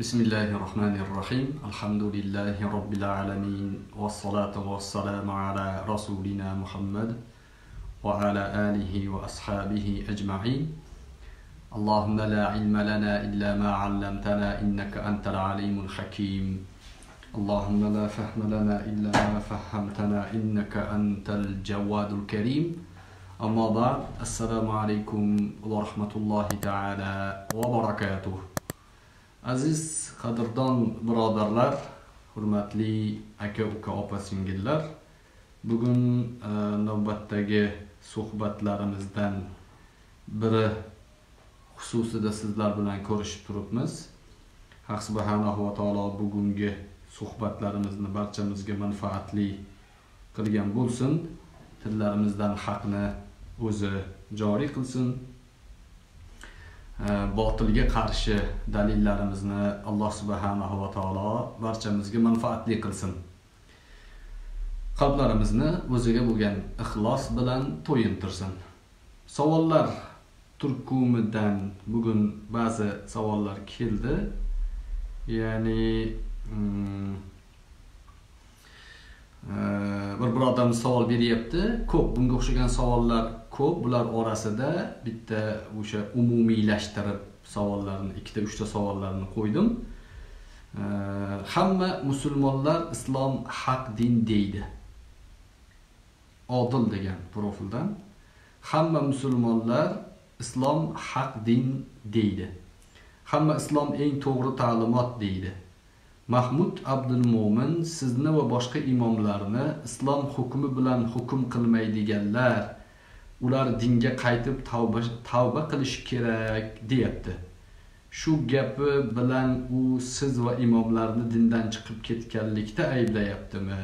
بسم الله الرحمن الرحيم الحمد لله رب العالمين والصلاة والسلام على رسولنا محمد وعلى آله وأصحابه أجمعين اللهم لا علم لنا إلا ما علمتنا إنك أنت العليم الحكيم اللهم لا فهم لنا إلا ما فهمتنا إنك أنت الجواد الكريم أما بعد السلام عليكم ورحمة الله تعالى وبركاته aziz qadrdon birodarlar hurmatli aka uka opa singillar bugun e, navbatdagi suhbatlarimizdan biri xususida sizlar bilan ko'rishib turibmiz. Haq subhanahu va taolo bugungi suhbatlarimizni barchamizga manfaatli qilgan bo'lsin. Tillarimizdan haqni o'zi joriy qilsin. Э, botilga qarshi dalillarimizni alloh subhanahu va taolo barchamizga manfaatli qilsin. Qalblarimizni o'ziga bo'lgan ixlos bilan to'yintirsin. Savollar turkumidan bugun ba'zi savollar keldi. Ya'ni mm, e, bir birodarimiz savol beryapti. Ko'p bunga o'xshagan savollar ko'p bular orasida bitta o'sha umumiylashtirib savollarni ikkita uchta savollarni qo'ydim. Hamma musulmonlar islom haq din deydi. Odil degan profildan. Hamma musulmonlar islom haq din deydi. Hamma islom eng to'g'ri ta'limot deydi. Mahmud abdulmo'min sizni va boshqa imomlarni islom hukmi bilan hukm qilmaydiganlar ular dinga qaytib tavba tavba qilishi kerak deyapti. Shu gapi bilan u siz va imomlarni dindan chiqib ketganlikda ayblayaptimi?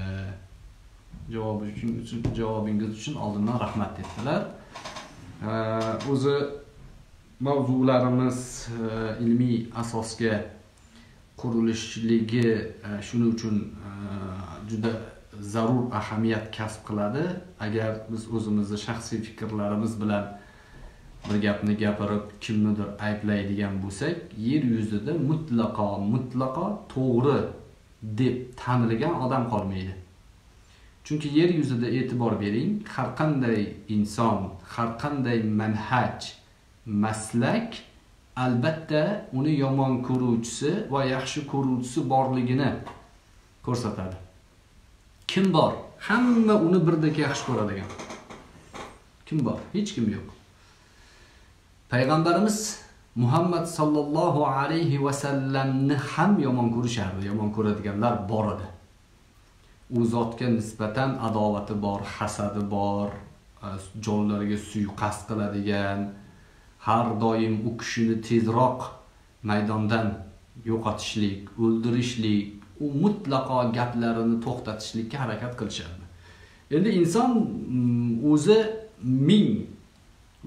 Javobi uchun javobingiz uchun oldindan rahmat aytdilar o'zi mavzularimiz e, ilmiy asosga qurilishligi e, shuning uchun e, juda zarur ahamiyat kasb qiladi. Agar biz o'zimizni shaxsiy fikrlarimiz bilan bir gapni gapirib kimnidir ayblaydigan bo'lsak yer yuzida mutlaqo mutlaqo to'g'ri deb tanilgan odam qolmaydi. Chunki yer yuzida e'tibor bering har qanday inson har qanday manhaj maslak albatta uni yomon ko'ruvchisi va yaxshi ko'ruvchisi borligini ko'rsatadi. Kim bor? Hamma uni birdek yaxshi ko'radigan. Kim bor? Hech kim yo'q. Payg'ambarimiz muhammad sollallohu alayhi vasallamni ham yomon ko'rishardi yomon ko'radiganlar bor edi. U zotga nisbatan adovati bor hasadi bor e, jonlariga suiqasd qiladigan har doim u kishini tezroq maydondan yo'qotishlik o'ldirishlik u mutlaqo gaplarini to'xtatishlikka harakat qilishardi. Endi inson mm, o'zi ming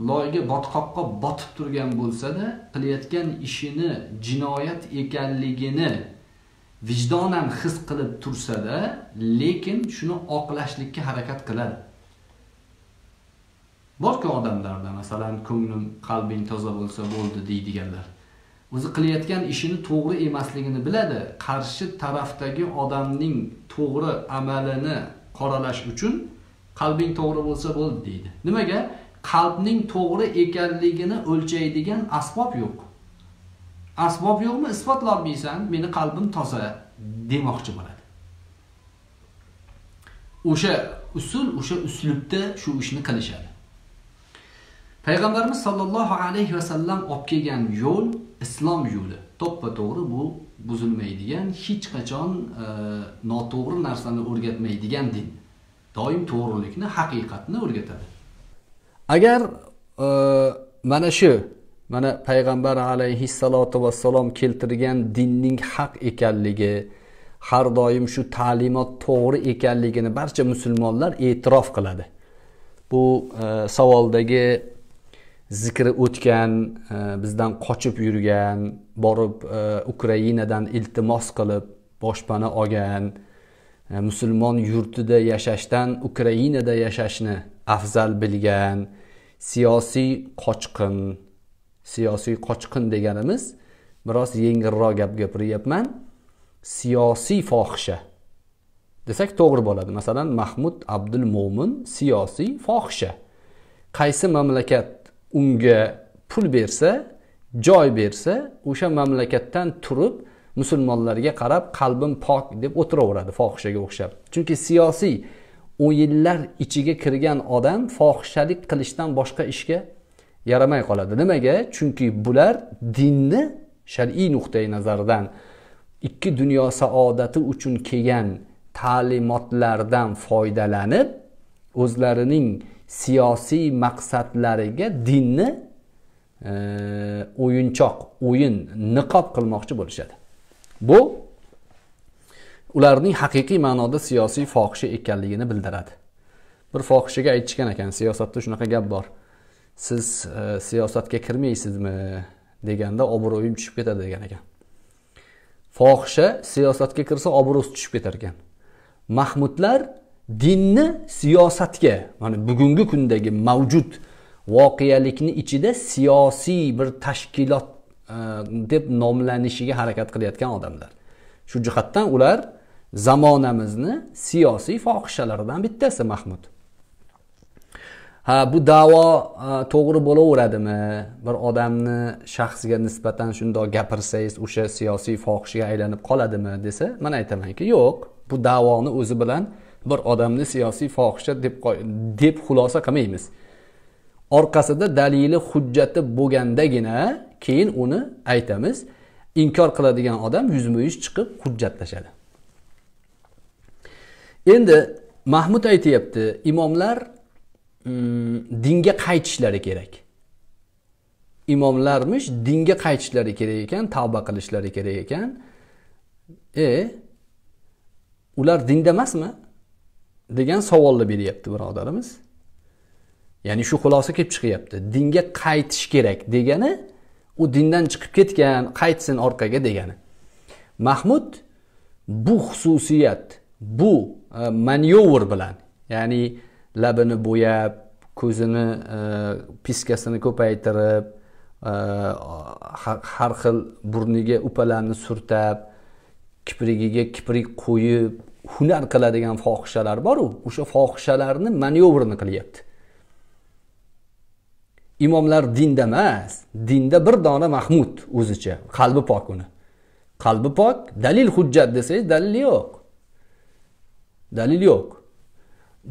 loyga botqoqqa botib turgan bo'lsada qilayotgan ishini jinoyat ekanligini vijdonan his qilib tursada lekin shuni oqlashlikka harakat qiladi. Borku odamlarda masalan ko'nglim qalbing toza bo'lsa bo'ldi deydiganlar. O'zi qilayotgan ishini to'g'ri emasligini biladi. Qarshi tarafdagi odamning to'g'ri amalini qoralash uchun qalbing to'g'ri bo'lsa bo'ldi deydi. Nimaga? Qalbning to'g'ri ekanligini o'lchaydigan asbob yo'q. Asbob yo'qmi? Isbotlolmaysan meni qalbim toza demoqchi bo'ladi. O'sha usul o'sha uslubda shu ishni qilishadi. Payg'ambarimiz sollallohu alayhi vasallam olib kelgan yo'l islom yo'li to'ppa to'g'ri bu buzilmaydigan hech qachon e, noto'g'ri narsani o'rgatmaydigan din. Doim to'g'rilikni haqiqatni o'rgatadi. Agar e, mana shu mana payg'ambar alayhissalotu vassalom keltirgan dinning haq ekanligi har doim shu ta'limot to'g'ri ekanligini barcha musulmonlar e'tirof qiladi. Bu e, savoldagi zikri o'tgan e, bizdan qochib yurgan borib e, ukrainadan iltimos qilib boshpana olgan e, musulmon yurtida yashashdan ukrainada yashashni afzal bilgan siyosiy qochqin siyosiy qochqin deganimiz biroz yengilroq gap gapiryapman. Siyosiy fohisha. Desak to'g'ri bo'ladi. Masalan mahmud abdul mo'min siyosiy fohisha. Qaysi mamlakat unga pul bersa joy bersa o'sha mamlakatdan turib musulmonlarga qarab qalbim pok deb o'tiraveradi fohishaga o'xshab. Chunki siyosiy o'yinlar ichiga kirgan odam fohishalik qilishdan boshqa ishga yaramay qoladi. Nimaga? Chunki bular dinni shar'iy nuqtai nazardan ikki dunyo saodati uchun kelgan ta'limotlardan foydalanib o'zlarining siyosiy maqsadlariga dinni e, o'yinchoq o'yin niqob qilmoqchi bo'lishadi. Bu ularning haqiqiy ma'noda siyosiy fohisha ekanligini bildiradi. Bir fohishaga aytishgan ekan siyosatda shunaqa gap bor. Siz e, siyosatga kirmaysizmi deganda obro'yim tushib ketadi degan ekan. Fohisha siyosatga kirsa obro'si tushib ketar ekan. Mahmudlar dinni siyosatga mana bugungi kundagi mavjud voqealikni ichida siyosiy bir tashkilot e, deb nomlanishiga harakat qilayotgan odamlar. Shu jihatdan ular zamonamizni siyosiy fohishalaridan bittasi mahmud. Ha bu davo e, to'g'ri bo'laveradimi? Bir odamni shaxsiga nisbatan shundoq gapirsangiz o'sha siyosiy fohishaga aylanib qoladimi desa man aytamanki yo'q. Bu davoni o'zi bilan bir odamni siyosiy fohisha deb deb xulosa qilmaymiz. Orqasida dalili hujjati bo'lgandagina keyin uni aytamiz. Inkor qiladigan odam yuzma yuz chiqib hujjatlashadi. Endi mahmud aytyapti imomlar mm, dinga qaytishlari kerak. Imomlarmish dinga qaytishlari kerak ekan tavba qilishlari kerak ekan. E ular dinda emasmi? Degan savolni beryapti birodarimiz. Ya'ni shu xulosa kelib chiqyapti. Dinga qaytish kerak degani u dindan chiqib ketgan qaytsin orqaga degani. Mahmud bu xususiyat bu e, manyovr bilan ya'ni labini bo'yab ko'zini e, piskasini ko'paytirib e, har xil burniga upalarni surtab kiprigiga kiprik qo'yib hunar qiladigan fohishalar boru o'sha fohishalarni manyovrini qilyapti. Imomlar dinda emas dinda bir dona mahmud o'zicha qalbi pok uni. Qalbi pok dalil hujjat desangiz dalil yo'q. Dalil yo'q.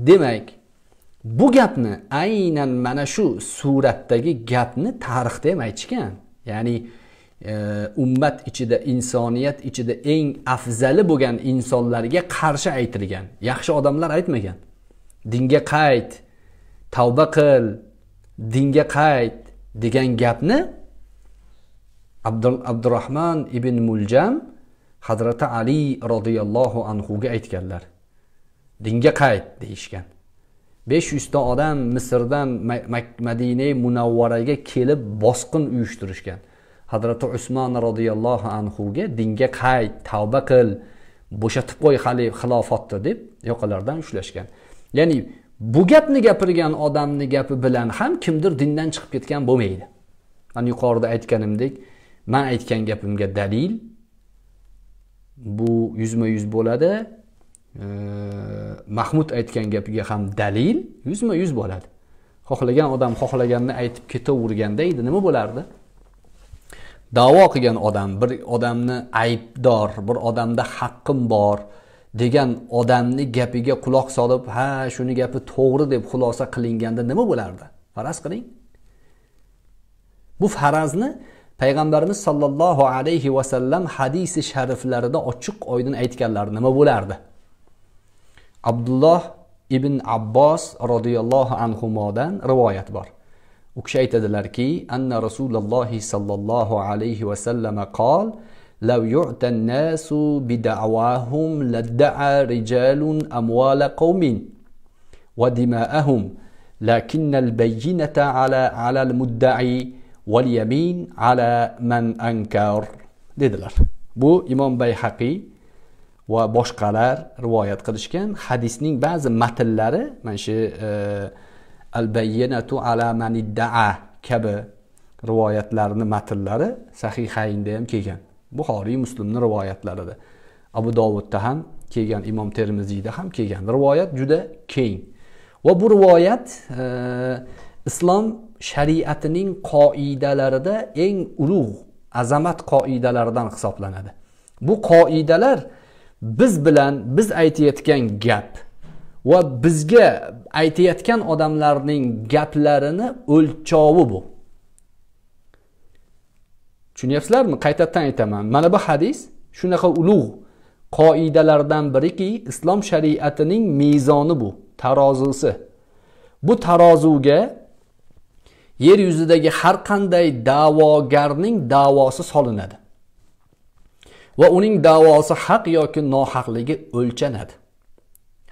Demak bu gapni aynan mana shu suratdagi gapni tarixda ham aytishgan. Ya'ni ummat ichida insoniyat ichida eng afzali bo'lgan insonlarga qarshi aytilgan. Yaxshi odamlar aytmagan. Dinga qayt tavba qil dinga qayt degan gapni abdurahmon ibn muljam hazrati ali roziyallohu anhuga aytganlar. Dinga qayt deyishgan. besh yuzta odam misrdan madina munavvaraga kelib bosqin uyushtirishgan. Hazrati usmon roziyallohu anhuga dinga qayt tavba qil bo'shatib qo'y hali xilofatni deb yoqalaridan ushlashgan. Ya'ni bu gapni gapirgan odamni gapi bilan ham kimdir dindan chiqib ketgan bo'lmaydi. Mana yuqorida aytganimdek man aytgan gapimga dalil bu yuzma yuz bo'ladi mahmud aytgan gapiga ham dalil yuzma yuz bo'ladi. Xohlagan odam xohlaganini aytib ketaverganda edi nima bo'lardi? Davo qilgan odam bir odamni aybdor bir odamda haqqim bor degan odamni gapiga quloq solib ha shuni gapi to'g'ri deb xulosa qilinganda nima bo'lardi? Faraz qiling. Bu farazni payg'ambarimiz sollallohu alayhi vasallam hadisi shariflarida ochiq oydin aytganlar nima bo'lardi? Abdulloh ibn abbos roziyallohu anhudan rivoyat bor. u kishi aytadilarki anna rasululloh sollallohu alayhi vasallam qol لو يعتى الناس بدعواهم لادعى رجال أموال قوم ودماءهم لكن البينة على على المدعي واليمين على من أنكر dedilar bu imom bayhaqiy va boshqalar rivoyat qilishgan hadisning ba'zi matnlari mana shu e, al bayyinatu ala man iddaa kabi rivoyatlarini matnlari sahihaynda ham kelgan. Buxoriy muslimni rivoyatlarida. Abu dovudda ham kelgan imom termiziyda ham kelgan. Rivoyat juda keng. Va bu rivoyat e, islom shariatining qoidalarida eng ulug' azamat qoidalaridan hisoblanadi. Bu qoidalar biz bilan biz aytayotgan gap va bizga aytayotgan odamlarning gaplarini o'lchovi bu. Tushunyapsizlarmi? Qaytadan aytaman? Mana bu hadis shunaqa ulug' qoidalardan biriki islom shariatining mezoni bu tarozisi. Bu tarozuga yer yuzidagi har qanday da'vogarning da'vosi solinadi va uning da'vosi haq yoki nohaqligi o'lchanadi.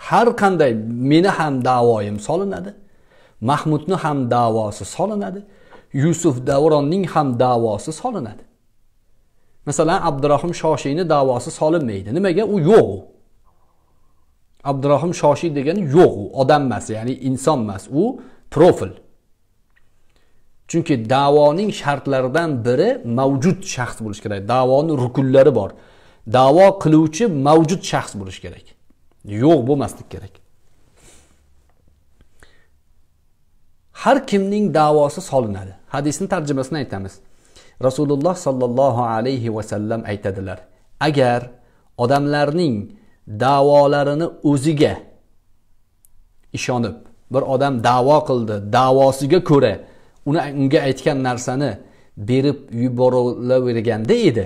Har qanday meni ham da'voyim solinadi mahmudni ham da'vosi solinadi yusuf davronning ham da'vosi solinadi. Masalan abdurahim shoshiyni da'vosi solinmaydi. Nimaga? U yo'q u abdurahim shoshiy degani yo'q u odam emas ya'ni inson emas u profil. Chunki davoning shartlaridan biri mavjud shaxs bo'lishi kerak. Davoni rukunlari bor. Davo qiluvchi mavjud shaxs bo'lishi kerak. Yo'q bo'lmaslik kerak. Har kimning davosi solinadi. Hadisni tarjimasini aytamiz. Rasululloh sollallohu alayhi vasallam aytadilar agar odamlarning davolarini o'ziga ishonib bir odam davo qildi davosiga ko'ra uni unga aytgan narsani berib yuborilaverganda edi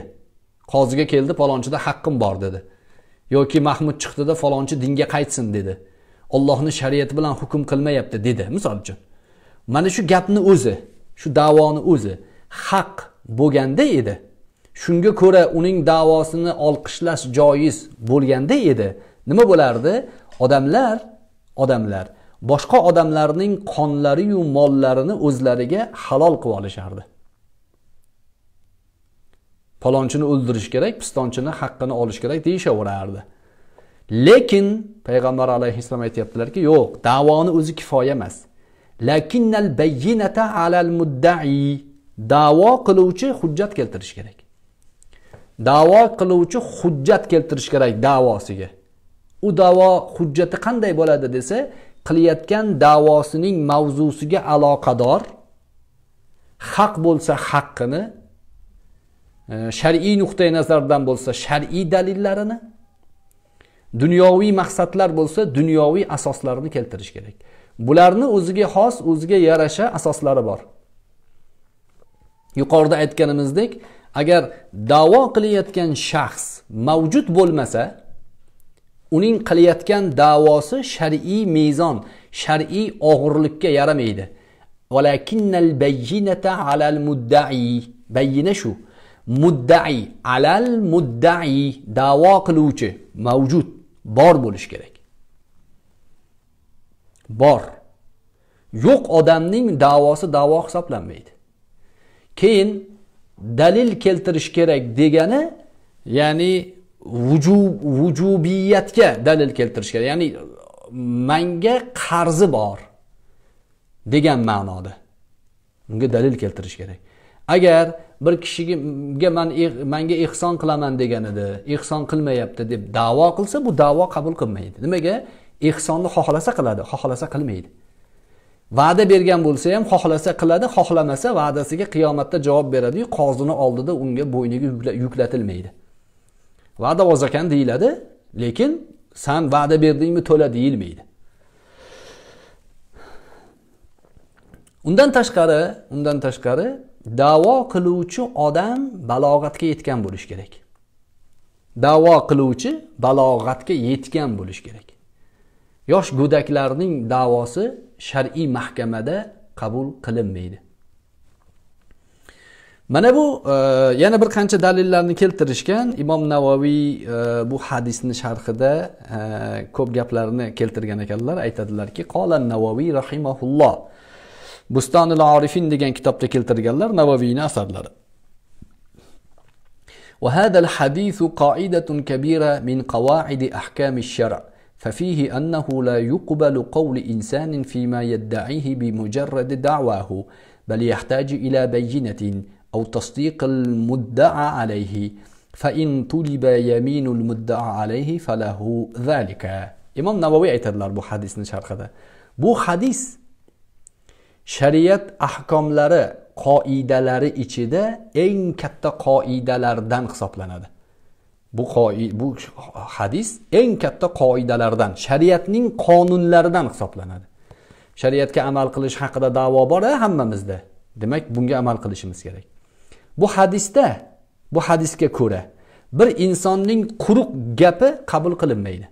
qoziga keldi falonchida haqqim bor dedi. Yoki mahmud chiqdida falonchi dinga qaytsin dedi. Ollohni shariati bilan hukm qilmayapti dedi misol uchun. Mana shu gapni o'zi shu davoni o'zi haq bo'lganda edi. Shunga ko'ra uning davosini olqishlash joiz bo'lganda edi. Nima bo'lardi? Odamlar odamlar boshqa odamlarning qonlariyu mollarini o'zlariga halol qilib olishardi. Palonchini o'ldirish kerak pistonchini haqqini olish kerak deyishaverardi. Lekin payg'ambar alayhissalom aytyaptilarki yo'q davoni o'zi kifoya emas. Lakinnal bayyinata alal muddai. Davo qiluvchi hujjat keltirish kerak. Davo qiluvchi hujjat keltirish kerak davosiga. U davo hujjati qanday bo'ladi desa qilayotgan davosining mavzusiga aloqador haq bo'lsa haqqini shar'iy nuqtai nazardan bo'lsa shar'iy dalillarini dunyoviy maqsadlar bo'lsa dunyoviy asoslarini keltirish kerak. Bularni o'ziga xos o'ziga yarasha asoslari bor. Yuqorida aytganimizdek agar davo qilayotgan shaxs mavjud bo'lmasa uning qilayotgan davosi shar'iy mezon shar'iy og'irlikka yaramaydi. Muddai. Bayyina shu. Muddai alal muddai davo qiluvchi mavjud bor bo'lishi kerak. Bor. Yo'q odamning davosi davo hisoblanmaydi. Keyin dalil keltirish kerak degani ya'ni vujub vujubiyatga dalil keltirish kerak. Ya'ni manga qarzi bor degan ma'noda unga dalil keltirish kerak. Agar bir kishiga man manga ehson qilaman degan edi ehson qilmayapti deb davo qilsa bu davo qabul qilmaydi. Nimaga? Ehsonni xohlasa qiladi xohlasa qilmaydi. Va'da bergan bo'lsa ham xohlasa qiladi xohlamasa va'dasiga qiyomatda javob beradiyu qozini oldida unga bo'yniga yuklatilmaydi. Va'da oz ekan deyiladi lekin san va'da berdingmi to'la deyilmaydi. Undan tashqari undan tashqari davo qiluvchi odam balog'atga yetgan bo'lishi kerak. Davo qiluvchi balog'atga yetgan bo'lishi kerak. Yosh go'daklarning davosi shar'iy mahkamada qabul qilinmaydi. Mana bu e, yana bir qancha dalillarni keltirishgan imom navoiy e, bu hadisni sharhida e, ko'p gaplarni keltirgan ekanlar. Aytadilarki qola navoiy rahimaulloh bustonil orifin degan kitobda keltirganlar navaviyni asarlari. وهذا الحديث قاعدة كبيرة من قواعد أحكام الشرع ففيه أنه لا يقبل قول إنسان فيما يدعيه بمجرد دعواه بل يحتاج إلى بينة أو تصديق المدعى عليه فإن طلب يمين المدعى عليه فله ذلك imom navoiy aytadilar bu hadisni sharhida. Bu hadis shariat ahkomlari qoidalari ichida eng katta qoidalardan hisoblanadi. Bu bu hadis eng katta qoidalardan shariatning qonunlaridan hisoblanadi. Shariatga amal qilish haqida da'vo bor hammamizda. Demak bunga amal qilishimiz kerak. Bu hadisda bu hadisga ko'ra bir insonning quruq gapi qabul qilinmaydi.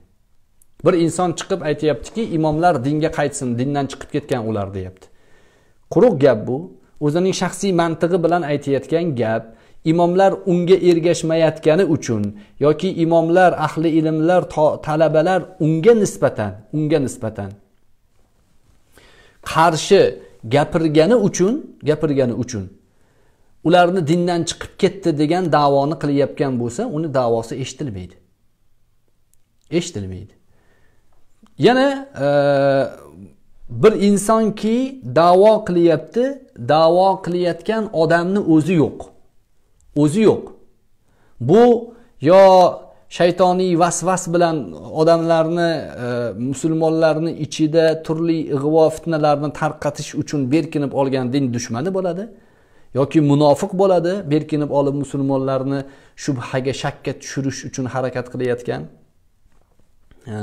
Bir inson chiqib aytyaptiki imomlar dinga qaytsin dindan chiqib ketgan ular deyapti. Quruq gap bu. O'zining shaxsiy mantig'i bilan aytayotgan gap imomlar unga ergashmayotgani uchun yoki imomlar ahli ilmlar talabalar unga nisbatan unga nisbatan qarshi gapirgani uchun gapirgani uchun ularni dindan chiqib ketdi degan davoni qilayotgan bo'lsa uni davosi eshitilmaydi. Eshitilmaydi. Yana e, bir insonki davo qilyapti davo qilayotgan odamni o'zi yo'q. O'zi yo'q. Bu yo shaytoniy vasvas bilan odamlarni e, musulmonlarni ichida turli ig'vo fitnalarni tarqatish uchun berkinib olgan din dushmani bo'ladi yoki munofiq bo'ladi berkinib olib musulmonlarni shubhaga shakka tushirish uchun harakat qilayotgan e,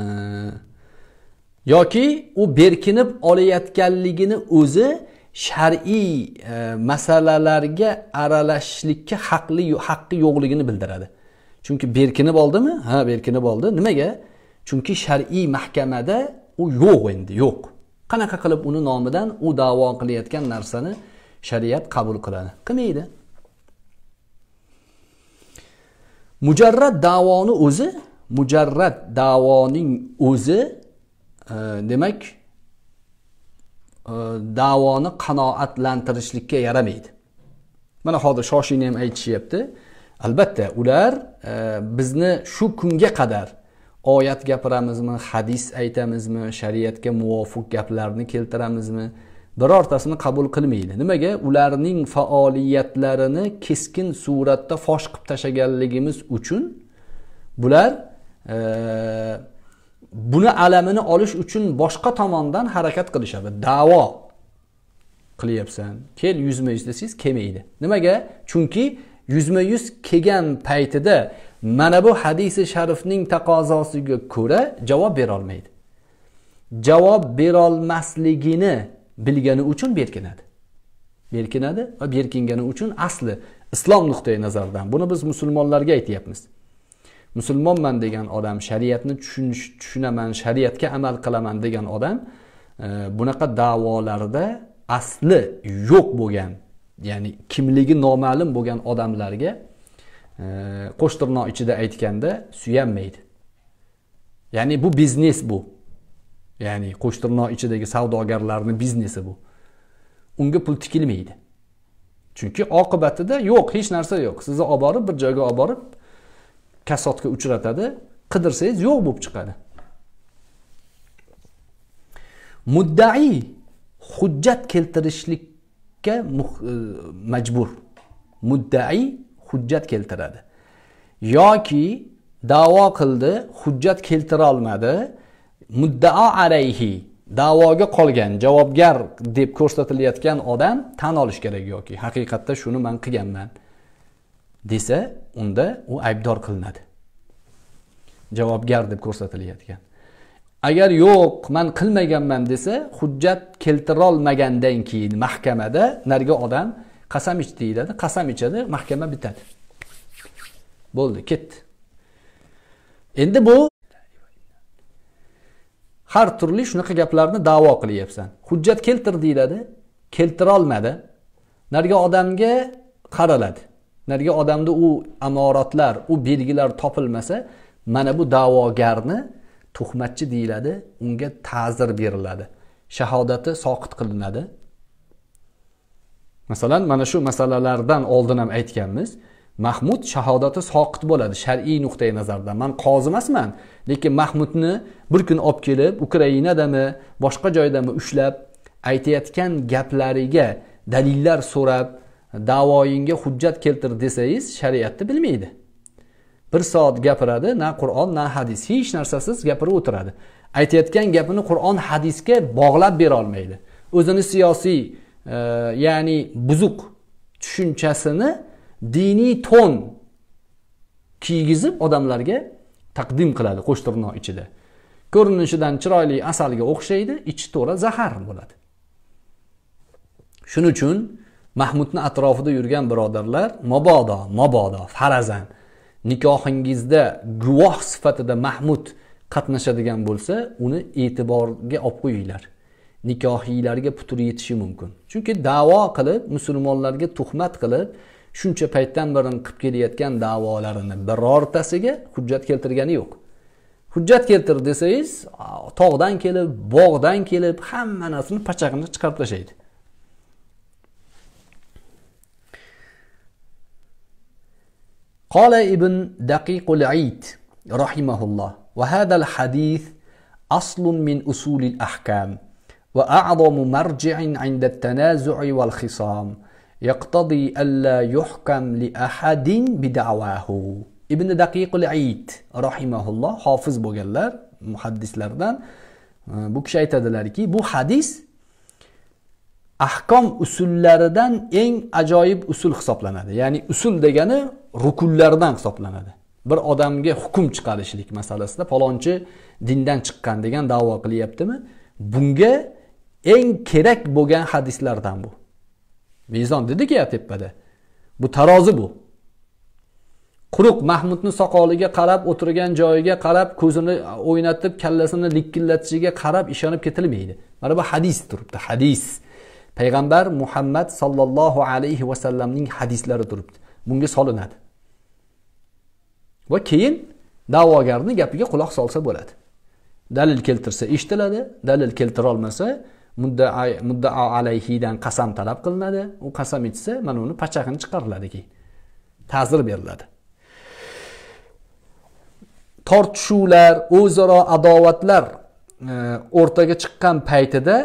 yoki u berkinib olayotganligini o'zi shar'iy e, masalalarga aralashishlikka haqli haqqi yo'qligini bildiradi. Chunki berkinib oldimi? Ha berkinib oldi. Nimaga? Chunki shar'iy mahkamada u yo'q endi yo'q. Qanaqa qilib uni nomidan u davo qilayotgan narsani shariat qabul qiladi? Qilmaydi mujarrad davoni o'zi mujarrad davoning o'zi Э, demak э, davoni qanoatlantirishlikka yaramaydi. Mana hozir shoshini ham aytishyapti albatta ular e, bizni shu kunga qadar oyat gapiramizmi hadis aytamizmi shariatga muvofiq gaplarni keltiramizmi birortasini qabul qilmaydi. Nimaga? Ularning faoliyatlarini keskin suratda fosh qilib tashlaganligimiz uchun bular e, buni alamini olish uchun boshqa tomondan harakat qilishadi. Davo qilyapsan. Kel yuzma yuz desangiz kelmaydi nimaga? Chunki yuzma yuz kelgan paytida mana bu hadisi sharifning taqozosiga ko'ra javob berolmaydi javob berolmasligini bilgani uchun berkinadi. Berkinadi va berkingani uchun asli islom nuqtai nazaridan buni biz musulmonlarga aytyapmiz. Musulmonman degan odam shariatni tushunaman shariatga amal qilaman degan odam e, bunaqa da'volarda asli yo'q bo'lgan ya'ni kimligi noma'lum bo'lgan odamlarga e, qo'shtirnoq qo'sh tirnoq ichida aytganda suyanmaydi. Ya'ni bu biznes bu. Ya'ni qo'sh tirnoq ichidagi savdogarlarni biznesi bu. Unga pul tikilmaydi. Chunki oqibatida yo'q hech narsa yo'q. Sizni olib borib bir joyga olib borib kasodga uchratadi qidirsangiz yo'q bo'lib chiqadi. Muddai hujjat keltirishlikka e, majbur. Muddai hujjat keltiradi. Yoki da'vo qildi hujjat keltira olmadi muddao alayhi da'voga qolgan javobgar deb ko'rsatilayotgan odam tan olish kerak yoki haqiqatda shuni man qilganman. Desa unda u aybdor qilinadi. Javobgar deb ko'rsatilayotgan. Agar yo'q man qilmaganman desa hujjat keltirolmagandan keyin mahkamada narigi odam qasam ich deyiladi. Qasam ichadi mahkama bitadi. Bo'ldi ketdi. Endi bu har turli shunaqa gaplarni davo qilyapsan. Hujjat keltir deyiladi keltirolmadi. Narigi odamga qaraladi. Narigi odamda u amoratlar u belgilar topilmasa mana bu da'vogarni tuhmatchi deyiladi unga ta'zir beriladi. Shahodati soqit qilinadi. Masalan mana shu masalalardan oldin ham aytganmiz mahmud shahodati soqit bo'ladi shar'iy nuqtai nazardan man qozi emasman lekin mahmudni bir kun olib kelib ukrainadami boshqa joydami ushlab aytayotgan gaplariga dalillar so'rab davoyingga hujjat keltir desangiz shariatni bilmaydi. Bir soat gapiradi na qur'on na hadis. Hech narsasiz gapirib o'tiradi. Aytayotgan gapini qur'on hadisga bog'lab bera olmaydi. O'zini siyosiy e, ya'ni buzuq tushunchasini diniy to'n kiygizib odamlarga taqdim qiladi qo'shtirnoq ichida. Ko'rinishidan chiroyli asalga o'xshaydi ichi to'la zahar bo'ladi. Shuning uchun mahmudni atrofida yurgan birodarlar mabodo mabodo farazan nikohingizda guvoh sifatida mahmud qatnashadigan bo'lsa uni e'tiborga olib qo'yinglar. Nikohiylarga putur yetishi mumkin. Chunki davo qilib musulmonlarga tuhmat qilib shuncha paytdan beri qilib kelayotgan davolarini birortasiga hujjat keltirgani yo'q. Hujjat keltir desangiz tog'dan kelib bog'dan kelib hamma narsani pachag'ini chiqarib tashlaydi قال ابن دقيق العيد رحمه الله وهذا الحديث أصل من أصول الأحكام وأعظم مرجع عند التنازع والخصام يقتضي ألا يحكم لأحد بدعواه ابن دقيق العيد رحمه الله حافظ bo'lganlar muhaddislardan bu kishi aytadilarki bu hadis ahkom usullaridan eng ajoyib usul hisoblanadi ya'ni usul degani rukunlardan hisoblanadi. Bir odamga hukm chiqarishlik masalasida palonchi dindan chiqqan degan da'vo qilyaptimi? Bunga eng kerak bo'lgan hadislardan bu. Mezon dedik ya tepada bu tarozi bu. Quruq mahmudni soqoliga qarab o'tirgan joyiga qarab ko'zini o'ynatib kallasini likkillatishiga qarab ishonib ketilmaydi. Mana bu hadis turibdi hadis. Payg'ambar muhammad sollallohu alayhi vasallamning hadislari turibdi. Bunga solinadi. Va keyin da'vogarni gapiga quloq solsa bo'ladi. Dalil keltirsa eshitiladi dalil keltirolmasa muddao alayhidan qasam talab qilinadi. U qasam ichsa mana uni pachag'ini chiqariladi keyin. Ta'zir beriladi. Tortishuvlar o'zaro adovatlar e, o'rtaga chiqqan paytida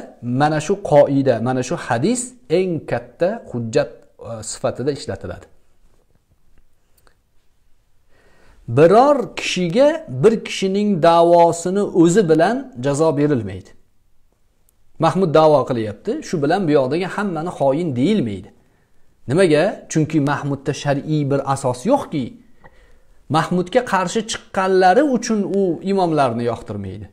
mana shu qoida mana shu hadis eng katta hujjat e, sifatida ishlatiladi. Biror kishiga bir kishining davosini o'zi bilan jazo berilmaydi. Mahmud davo qilyapti shu bilan bu yoqdagi hammani xoin deyilmaydi. Nimaga? Chunki mahmudda shar'iy bir asos yo'qki mahmudga qarshi chiqqanlari uchun u imomlarni yoqtirmaydi.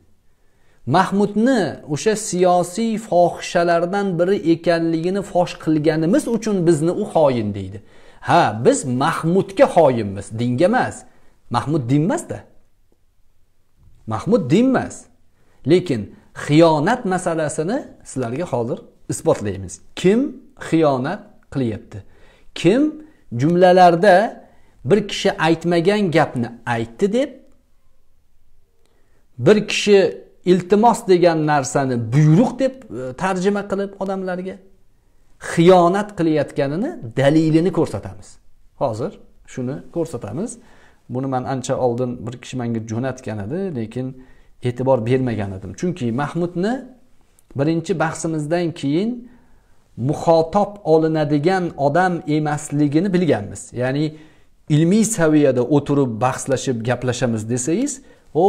Mahmudni o'sha siyosiy fohishalardan biri ekanligini fosh qilganimiz uchun bizni u xoin deydi. Ha biz mahmudga xoinmiz dinga emas. Mahmud din emasda. Mahmud din emas. Lekin xiyonat masalasini sizlarga hozir isbotlaymiz. Kim xiyonat qilyapti? Kim jumlalarda bir kishi aytmagan gapni aytdi deb bir kishi iltimos degan narsani buyruq deb e, tarjima qilib odamlarga xiyonat qilayotganini dalilini ko'rsatamiz. Hozir shuni ko'rsatamiz. Buni man ancha oldin bir kishi menga jo'natgan edi lekin e'tibor bermagan edim. Chunki mahmudni birinchi bahsimizdan keyin muxotob olinadigan odam emasligini bilganmiz. Ya'ni ilmiy saviyada o'tirib bahslashib gaplashamiz desangiz o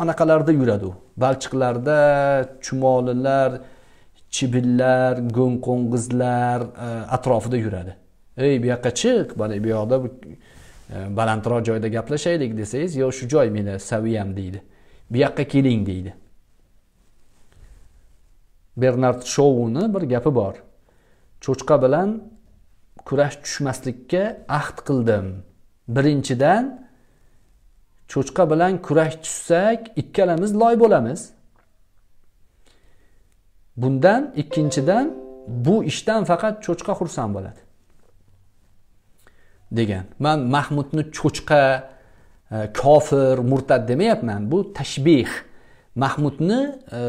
anaqalarda yuradi u. Balchiqlarda chumolilar chibillar go'ng qo'ng'izlar e, atrofida yuradi. Ey bu yoqqa chiq mana bu yoqda balandroq joyda gaplashaylik desangiz yo shu joy meni saviyam deydi. Bu yoqqa keling deydi. Bernard shouni bir gapi bor. Cho'chqa bilan kurash tushmaslikka ahd qildim. Birinchidan cho'chqa bilan kurash tushsak ikkalamiz loy bo'lamiz. Bundan ikkinchidan bu ishdan faqat cho'chqa xursand bo'ladi. Degan. Man mahmudni cho'chqa e, kofir murtad demayapman. Bu tashbih. Mahmudni e,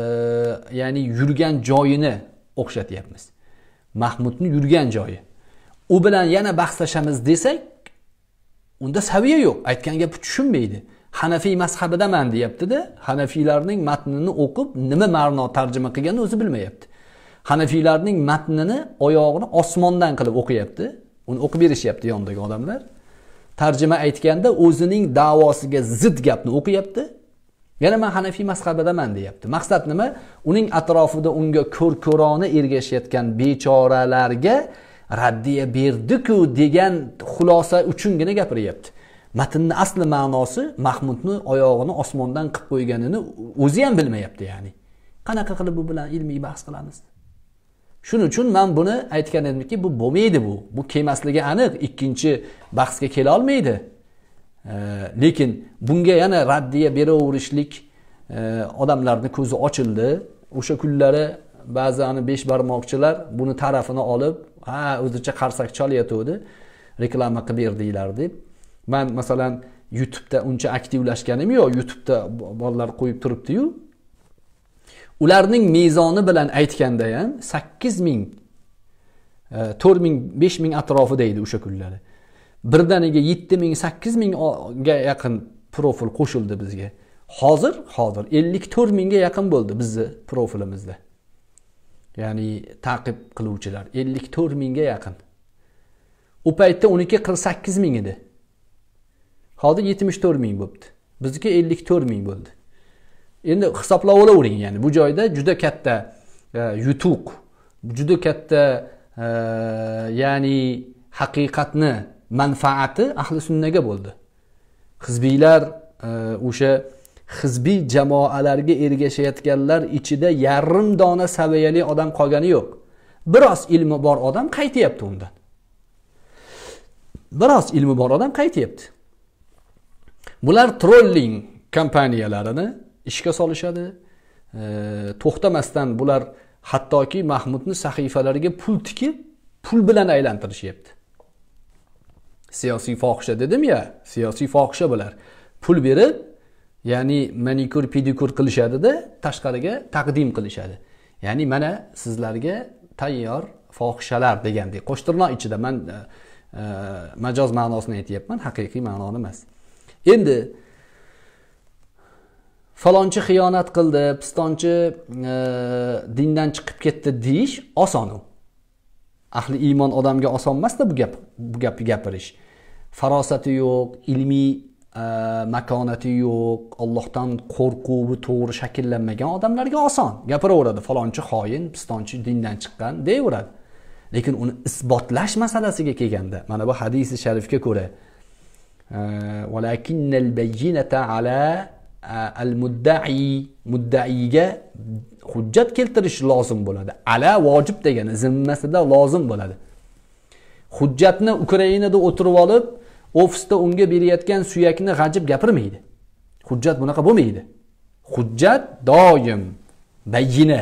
ya'ni yurgan joyini o'xshatyapmiz. Mahmudni yurgan joyi. U bilan yana bahslashamiz desak unda saviya yo'q. Aytgan gapi tushunmaydi. Hanafiy mazhabidaman deyaptida. Hanafiylarning matnini o'qib nima ma'no tarjima qilganini o'zi bilmayapti. Hanafiylarning matnini oyog'ini osmondan qilib o'qiyapti. Uni o'qib berishyapti yonidagi odamlar. Tarjima aytganda o'zining davosiga zid gapni o'qiyapti. Yana man hanafiy mazhabidaman deyapti. Maqsad nima? Uning atrofida unga ko'r ko'rona ergashayotgan bechoralarga raddiya berdiku degan xulosa uchungina gapiryapti. Matnni asli ma'nosi mahmudni oyog'ini osmondan qilib qo'yganini o'zi ham bilmayapti ya'ni. Qanaqa qilib bu bilan ilmiy bahs qilamiz? Shuning uchun man buni aytgan edimki bu bo'lmaydi bu. Bu kelmasligi aniq. Ikkinchi bahsga kela olmaydi. Lekin bunga yana raddiya beraverishlik e, odamlarni ko'zi ochildi. O'sha kunlari ba'zi ani besh barmoqchilar buni tarafini olib ha o'zicha qarsak cholayotgandi reklama qilib berdinglar deb. Man masalan youtubeda uncha aktivlashganim yo'q. Youtubeda bolalar qo'yib turibdiyu. Ularning mezoni bilan aytganda ham sakkiz ming e, to'rt ming besh ming atrofida edi o'sha kunlari. Birdaniga yetti ming sakkiz mingga yaqin profil qo'shildi bizga. Hozir hozir ellik to'rt mingga yaqin bo'ldi bizni profilimizda. Ya'ni taqib qiluvchilar ellik to'rt mingga yaqin. U paytda uniki qirq sakkiz ming edi. Hozir yetmish to'rt ming bo'libdi bizniki ellik to'rt ming bo'ldi. Endi hisoblab olavering ya'ni bu joyda juda katta e, yutuq juda katta e, ya'ni haqiqatni manfaati ahli sunnaga bo'ldi. Hizbiylar e, o'sha hizbiy jamoalarga ergashayotganlar ichida yarim dona saviyali odam qolgani yo'q. Biroz ilmi bor odam qaytyapti undan? Biroz ilmi bor odam qaytyapti? Bular trolling kompaniyalarini ishga solishadi. To'xtamasdan bular hattoki mahmudni sahifalariga pul tikib pul bilan aylantirishyapti. Siyosiy fohisha dedim ya siyosiy fohisha bular. Pul berib ya'ni manikur pedikur qilishadida tashqariga taqdim qilishadi. Ya'ni mana sizlarga tayyor fohishalar degandek. Qo'shtirnoq ichida man e, e, majoz ma'nosini aytyapman haqiqiy ma'noni emas. Endi falonchi xiyonat qildi pistonchi e, dindan chiqib ketdi deyish oson u ahli iymon odamga oson emasda bu gap bu gapni gapirish. Farosati yo'q ilmiy e, makonati yo'q ollohdan qo'rquvi to'g'ri shakllanmagan odamlarga oson. Gapiraveradi falonchi xoin pistonchi dindan chiqqan deyaveradi. Lekin uni isbotlash masalasiga kelganda mana bu hadisi sharifga ko'ra e, al muddai muddaiga hujjat keltirish lozim bo'ladi. Ala vojib degani zimmasida lozim bo'ladi. Hujjatni ukrainada o'tirib olib ofisda unga berayotgan suyakni g'ajib gapirmaydi. Hujjat bunaqa bo'lmaydi. Hujjat doim bayyina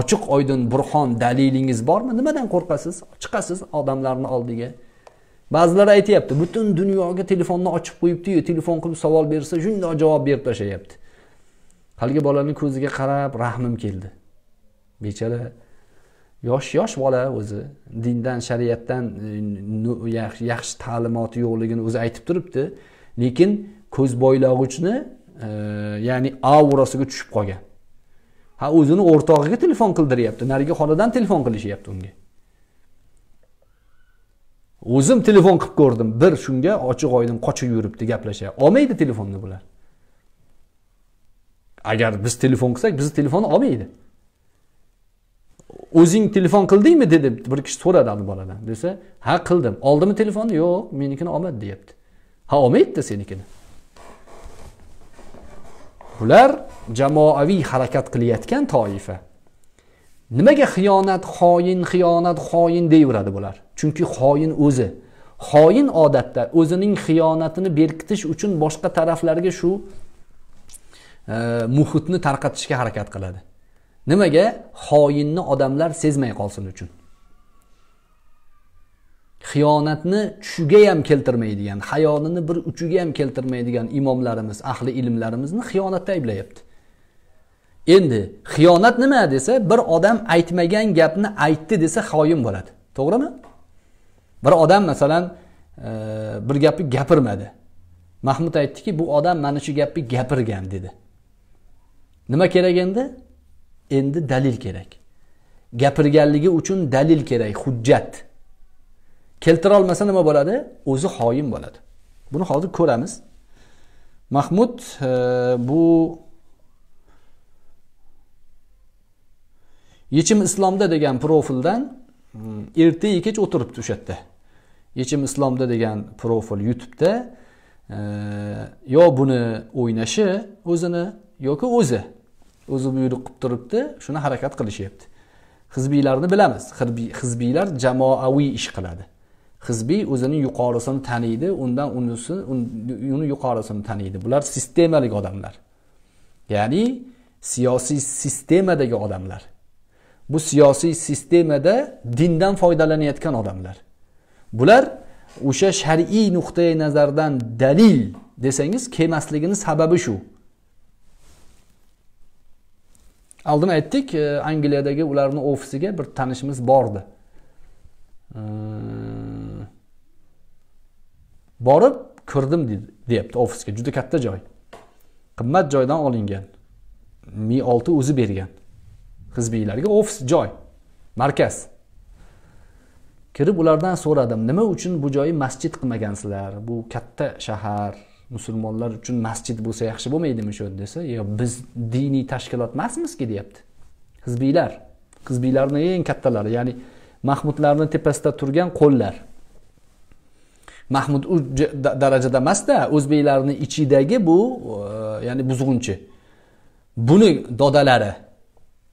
ochiq oydin burxon dalilingiz bormi? Nimadan qo'rqasiz? Chiqasiz odamlarni oldiga. Ba'zilar aytyapti butun dunyoga telefonni ochib qo'yibdiyu telefon qilib savol bersa shundoq javob berib tashlayapti. Haligi bolani ko'ziga qarab rahmim keldi. Bechora yosh yosh bola o'zi dindan shariatdan yaxshi ta'limoti yo'qligini o'zi aytib turibdi lekin ko'z boylag'ichni e, ya'ni aurasiga tushib qolgan. Ha o'zini o'rtog'iga telefon qildiryapti narigi xonadan telefon qilishyapti unga. O'zim telefon qilib ko'rdim. Bir shunga ochiq oydin qochib yuribdi gaplasha olmaydi telefonni bular. Agar biz telefon qilsak bizni telefonni olmaydi. O'zing telefon qildingmi dedi bir kishi so'radi ani boladan. Desa ha qildim. Oldimi telefonni yo'q menikini olmadi deyapti. Ha olmaydida senikini bular jamoaviy harakat qilayotgan toifa. Nimaga xiyonat xoin xiyonat xoin deyaveradi bular? Chunki xoin o'zi. Xoin odatda o'zining xiyonatini berkitish uchun boshqa taraflarga shu e, muhitni tarqatishga harakat qiladi. Nimaga? Xoinni odamlar sezmay qolsin uchun. Xiyonatni tushiga ham keltirmaydigan hayonini bir uchiga ham keltirmaydigan imomlarimiz ahli ilmlarimizni xiyonatda ayblayapti. Endi xiyonat nima desa bir odam aytmagan gapni aytdi desa xoin bo'ladi. To'g'rimi? Bir odam masalan e, bir gapni gapirmadi. Mahmud aytdiki bu odam mana shu gapni gapirgan dedi. Nima kerak endi? Endi dalil kerak. Gapirganligi uchun dalil kerak hujjat. Keltira olmasa nima bo'ladi? O'zi xoin bo'ladi. Buni hozir ko'ramiz. Mahmud e, bu yechim islomda degan profildan hmm, ertayu kech o'tiribdi o'sha yerda yechim islomda degan profil youtubeda eh, yo buni o'ynashi o'zini yoki o'zi. O'zi buyruq qilib turibdi shuni harakat qilishyapti. Hizbiylarni bilamiz. Hizbiylar jamoaviy ish qiladi. Hizbiy o'zini yuqorisini taniydi undan unisi uni yuqorisini taniydi. Bular sistemalik odamlar. Ya'ni siyosiy sistemadagi odamlar. Bu siyosiy sistemada dindan foydalanayotgan odamlar. Bular o'sha shar'iy nuqtai nazardan dalil desangiz kelmasligini sababi shu. Oldin aytdik e, angliyadagi ularni ofisiga bir tanishimiz bordi. E, borib kirdim deyapti ofisga. Juda katta joy. Qimmat joydan olingan. Mi olti o'zi bergan. Hizbiylarga ofis joy markaz. Kirib ulardan so'radim nima uchun bu joyni masjid qilmagansizlar bu katta shahar musulmonlar uchun masjid bo'lsa yaxshi bo'lmaydimi shu desa yo biz diniy tashkilot emasmizki deyapti. Hizbiylar hizbiylarni eng kattalari ya'ni mahmudlarni tepasida turgan qo'llar. Mahmud u darajada emasda o'zbeklarni ichidagi bu e, ya'ni buzg'unchi. Buni dodalari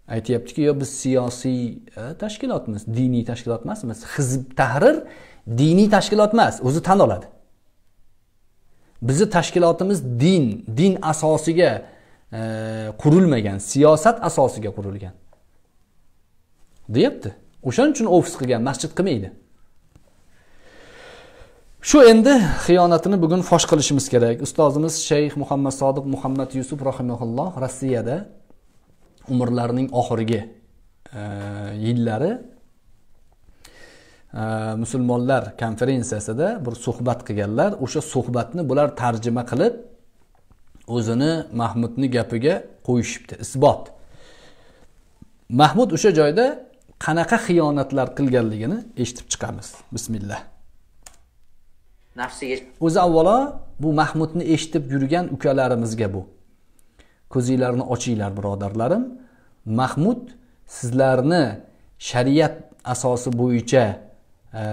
aytyaptiki yo biz siyosiy e, tashkilotmiz diniy tashkilot emasmiz. Hizb tahrir diniy tashkilot emas o'zi tan oladi. Bizni tashkilotimiz din din asosiga e, qurilmagan siyosat asosiga qurilgan. Deyapti. O'shaning uchun ofis qilgan masjid qilmaydi. Shu endi xiyonatini bugun fosh qilishimiz kerak. Ustozimiz shayx muhammad sodiq muhammad yusuf rahimaulloh rossiyada umrlarining oxirgi e, yillari musulmonlar konferensiyasida bir suhbat qilganlar. O'sha suhbatni bular tarjima qilib o'zini mahmudni gapiga qo'yishibdi. Isbot. Mahmud o'sha joyda qanaqa xiyonatlar qilganligini eshitib chiqamiz. Bismillah. Nafsiga o'zi avvalo bu mahmudni eshitib yurgan ukalarimizga bu ko'zinglarni ochinglar birodarlarim. Mahmud sizlarni shariat asosi bo'yicha e,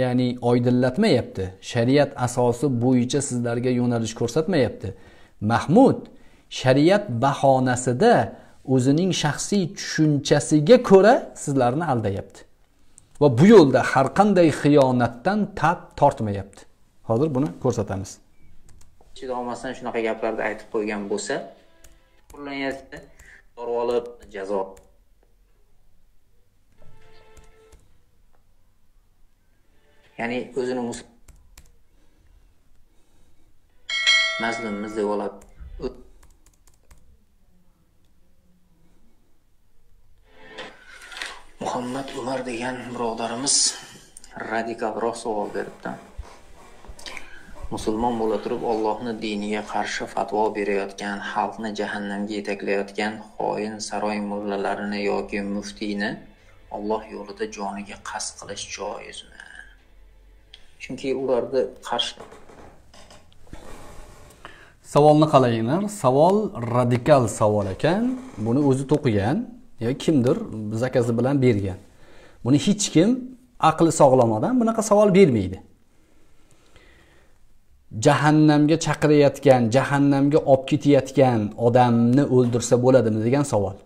ya'ni oydinlatmayapti. Shariat asosi bo'yicha sizlarga yo'nalish ko'rsatmayapti. Mahmud shariat bahonasida o'zining shaxsiy tushunchasiga ko'ra sizlarni aldayapti. Va bu yo'lda har qanday xiyonatdan tab tortmayapti. Hozir buni ko'rsatamiz. Chidolmasdan shunaqa gaplarni aytib qo'ygan bo'lsa olib jazo. Ya'ni o'zini mazlummiz deb oladi muhammad umar degan birodarimiz radikalroq savol beribdi. Musulmon bo'la turib ollohni diniga qarshi fatvo berayotgan xalqni jahannamga yetaklayotgan xoin saroy mullalarini yoki muftiyni olloh yo'lida joniga qasd qilish joizmi? Chunki ularni qarshi savolni qaranglar savol radikal savol ekan. Buni o'zi to'qigan yo kimdir zakazi bilan bergan. Buni hech kim aqli sog'lom odam bunaqa savol bermaydi. Jahannamga chaqirayotgan jahannamga olib ketayotgan odamni o'ldirsa bo'ladimi degan savol.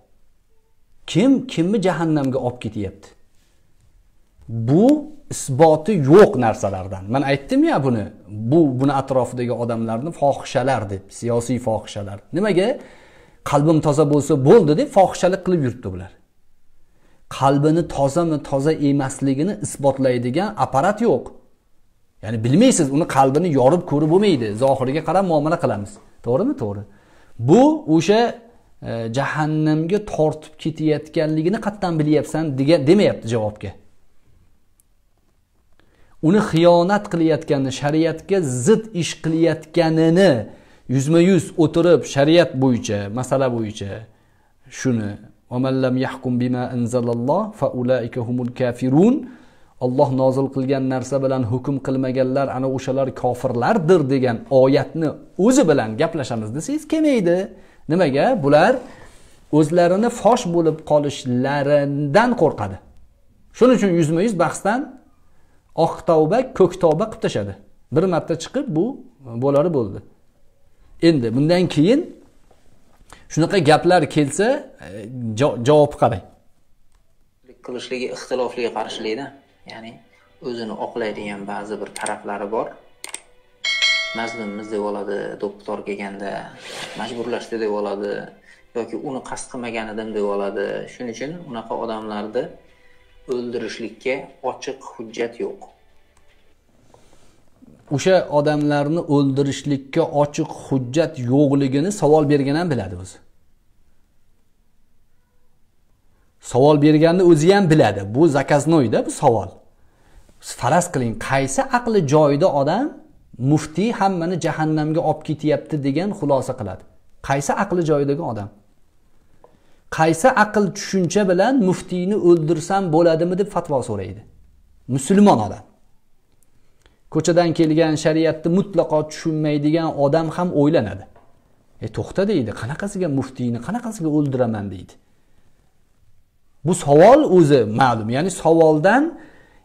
Kim kimni jahannamga olib ketyapti? Bu isboti yo'q narsalardan. Man aytdim ya buni bu buni atrofidagi odamlarni fohishalar deb siyosiy fohishalar. Nimaga? Qalbim toza bo'lsa bo'ldi deb fohishalik qilib yuribdi bular. Qalbini tozami toza emasligini isbotlaydigan apparat yo'q. Ya'ni bilmaysiz uni qalbini yorib ko'rib bo'lmaydi. Zohiriga qarab muomala qilamiz. To'g'rimi? To'g'ri. Bu o'sha e, jahannamga tortib ketayotganligini qayerdan bilyapsan degan demayapti javobga. Uni xiyonat qilayotganini shariatga zid ish qilayotganini yuzma yuz o'tirib shariat bo'yicha masala bo'yicha shuni olloh nozil qilgan narsa bilan hukm qilmaganlar ana o'shalar kofirlardir degan oyatni o'zi bilan gaplashamiz desangiz kelmaydi nimaga? Bular o'zlarini fosh bo'lib qolishlaridan qo'rqadi. Shuning uchun yuzma yuz bahsdan oq tavba ko'k tavba qilib tashladi. Bir marta chiqib bu bo'lari bo'ldi. Endi bundan keyin shunaqa gaplar kelsa e, javob qarang qilishligi ixtilofliga qarshilikda ya'ni o'zini oqlaydigan ba'zi bir taraflari bor. Mazlummiz deb oladi doktor kelganda majburlashdi deb oladi yoki uni qasd qilmagan edim deb oladi. Shuning uchun unaqa odamlarni o'ldirishlikka ochiq hujjat yo'q. O'sha odamlarni o'ldirishlikka ochiq hujjat yo'qligini savol bergan ham biladi o'zi. Savol berganni o'zi ham biladi. Bu zakaznoyda bu savol. Faraz qiling. Qaysi aqli joyida odam muftiy hammani jahannamga olib ketyapti degan xulosa qiladi? Qaysi aqli joyidagi odam? Qaysi aql tushuncha bilan muftiyni o'ldirsam bo'ladimi deb fatvo so'raydi? Musulmon odam. Ko'chadan kelgan shariatni mutlaqo tushunmaydigan odam ham o'ylanadi. E to'xta deydi qanaqasiga muftiyni qanaqasiga o'ldiraman deydi. Bu savol o'zi ma'lum ya'ni savoldan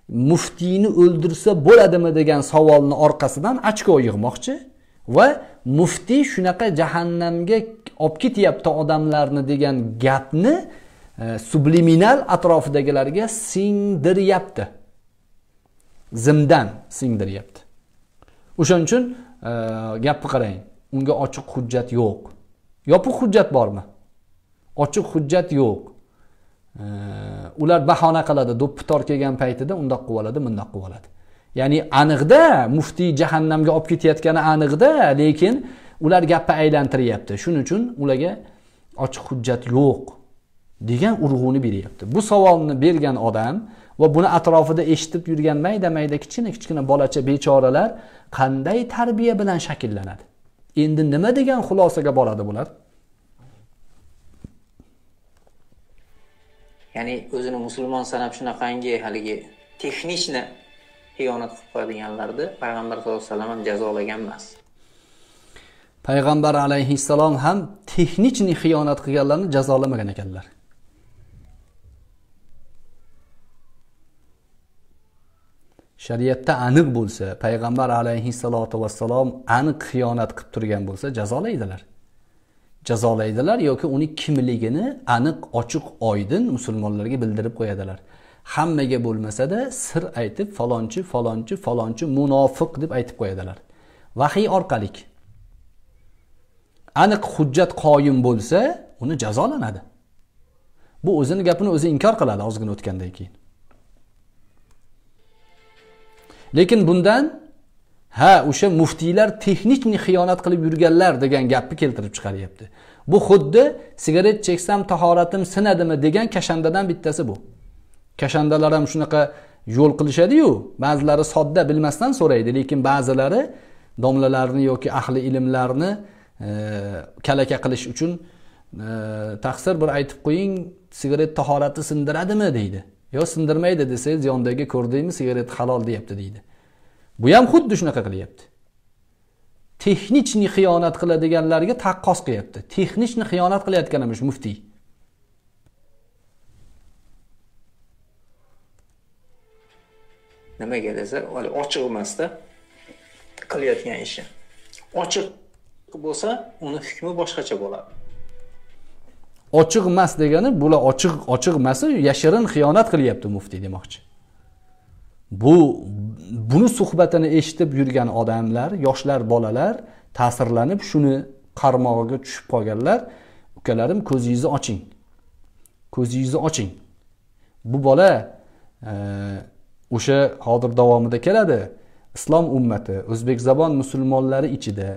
muftiyni o'ldirsa bo'ladimi degan savolni orqasidan ochko yig'moqchi va muftiy shunaqa jahannamga olib ketyapti odamlarni degan gapni e, subliminal atrofidagilarga singdiryapti. Zimdan singdiryapti. O'shaning uchun e, gapni qarang unga ochiq hujjat yo'q. Yopiq hujjat bormi? Ochiq hujjat yo'q. Ular bahona qiladi do'ppi tor kelgan paytida undoq qilib oladi bundoq qilib oladi. Ya'ni aniqda muftiy jahannamga olib ketayotgani aniqda lekin ular gapni aylantiryapti. Shuning uchun ularga ochiq hujjat yo'q degan urg'uni beryapti. Bu savolni bergan odam va buni atrofida eshitib yurgan mayda mayda kichkina kichkina bolacha bechoralar qanday tarbiya bilan shakllanadi? Endi nima degan xulosaga boradi bular? Ya'ni o'zini musulmon sanab shunaqangi haligi texnichni xiyonat qilib qo'yadiganlarni payg'ambar sallallohu alayhi vasallam ham jazolagan emas. Payg'ambar alayhissalom ham texnichni xiyonat qilganlarni jazolamagan ekanlar. Shariatda aniq bo'lsa payg'ambar alayhissalotu vassalom aniq xiyonat qilib turgan bo'lsa jazolaydilar. Jazolaydilar yoki uni kimligini aniq ochiq oydin musulmonlarga bildirib qo'yadilar. Hammaga bo'lmasada sir aytib falonchi falonchi falonchi munofiq deb aytib qo'yadilar. Vahiy orqali. Aniq hujjat qoyim bo'lsa uni jazolanadi. Bu o'zini gapini o'zi inkor qiladi ozgina o'tgandan keyin. Lekin bundan ha o'sha muftiylar texnikni xiyonat qilib yurganlar degan gapni keltirib chiqaryapti. Bu xuddi sigaret cheksam tahoratim sinadimi degan kashandadan bittasi bu. Kashandalar ham shunaqa yo'l qilishadiyu ba'zilari sodda bilmasdan so'raydi lekin ba'zilari domlalarni yoki ahli ilmlarni e, kalaka qilish uchun e, taqsir bir aytib qo'ying sigaret tahorati sindiradimi deydi. Yo sindirmaydi desangiz yondagi ko'rdingmi sigaret halol deyapti deydi. Bu ham xuddi shunaqa qilyapti. Texnichni xiyonat qiladiganlarga taqqos qilyapti. Texnichni xiyonat qilayotgan emish muftiy. Nimaga desa ochiq emasda qilayotgan ishi. Ochiq bo'lsa uni hukmi boshqacha bo'ladi. Ochiq emas degani bular ochiq ochiq emas yashirin xiyonat qilyapti muftiy demoqchi bu buni suhbatini eshitib yurgan odamlar yoshlar bolalar ta'sirlanib shuni qarmog'iga tushib qolganlar ukalarim ko'zingizni oching. Ko'zingizni oching. Bu bola e, o'sha hozir davomida keladi. Islom ummati o'zbekzabon musulmonlari ichida.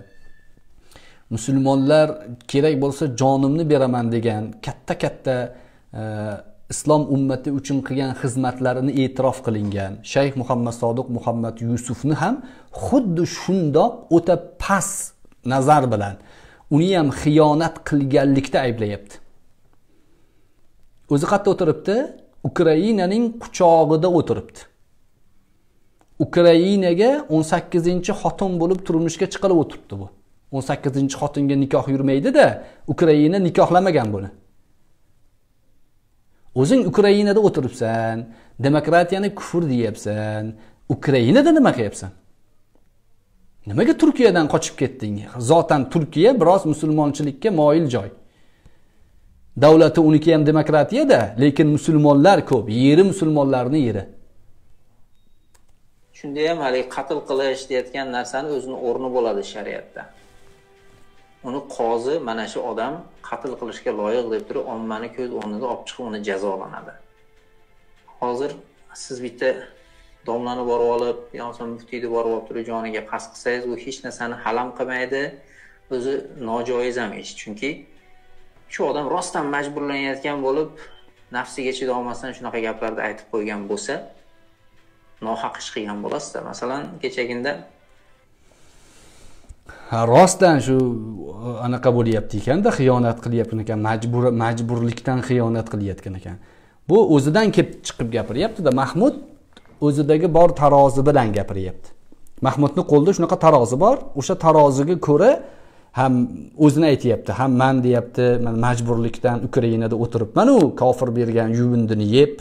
Musulmonlar kerak bo'lsa jonimni beraman degan katta katta e, islom ummati uchun qilgan xizmatlarini e'tirof qilingan shayx muhammad sodiq muhammad yusufni ham xuddi shundoq o'ta past nazar bilan uni ham xiyonat qilganlikda ayblayapti. O'zi qayerda o'tiribdi? Ukrainaning quchog'ida o'tiribdi. Ukrainaga o'n sakkizinchi xotin bo'lib turmushga chiqilib o'tiribdi bu. o'n sakkizinchi xotinga nikoh yurmaydida ukraina nikohlamagan buni. O'zing ukrainada o'tiribsan demokratiyani kufr deyapsan ukrainada nima qilyapsan nimaga turkiyadan qochib ketding? Zotan turkiya biroz musulmonchilikka moyil joy. Davlati uniki ham demokratiyada lekin musulmonlar ko'p yeri musulmonlarni yeri. Shunda ham haligi qatl qilish deyotgan narsani o'zini o'rni bo'ladi shariatda. Uni qozi mana shu odam qatl qilishga loyiq deb turib ommani ko'z o'rnida olib chiqib uni jazolanadi. Hozir siz bitta domlani borib olib yo bo'lmasa muftiyni borib olib turib joniga qasd qilsangiz u hech narsani halam qilmaydi o'zi nojoiz ham ish chunki shu odam rostdan majburlanayotgan bo'lib nafsiga chidolmasdan shunaqa gaplarni aytib qo'ygan bo'lsa nohaq ish qilgan bo'lasizda masalan kechagina rostdan shu uh, anaqa bo'lyapti ekanda xiyonat qilyapti ekan majbur majburlikdan xiyonat qilayotgan ekan. Bu o'zidan kelib chiqib gapiryaptida mahmud o'zidagi bor tarozi bilan gapiryapti. Mahmudni qo'lida shunaqa tarozi bor o'sha taroziga ko'ra ham o'zini aytyapti ham man deyapti man majburlikdan ukrainada o'tiribmanu kofir bergan yuvindini yeb